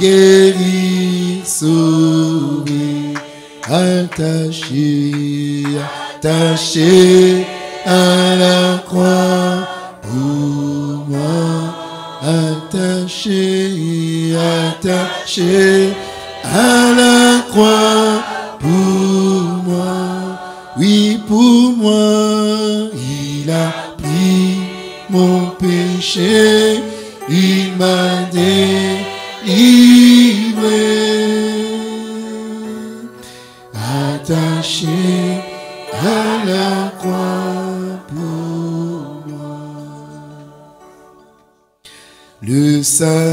guéri, sauvé, attaché, attaché à la croix pour moi, attaché, attaché. uh,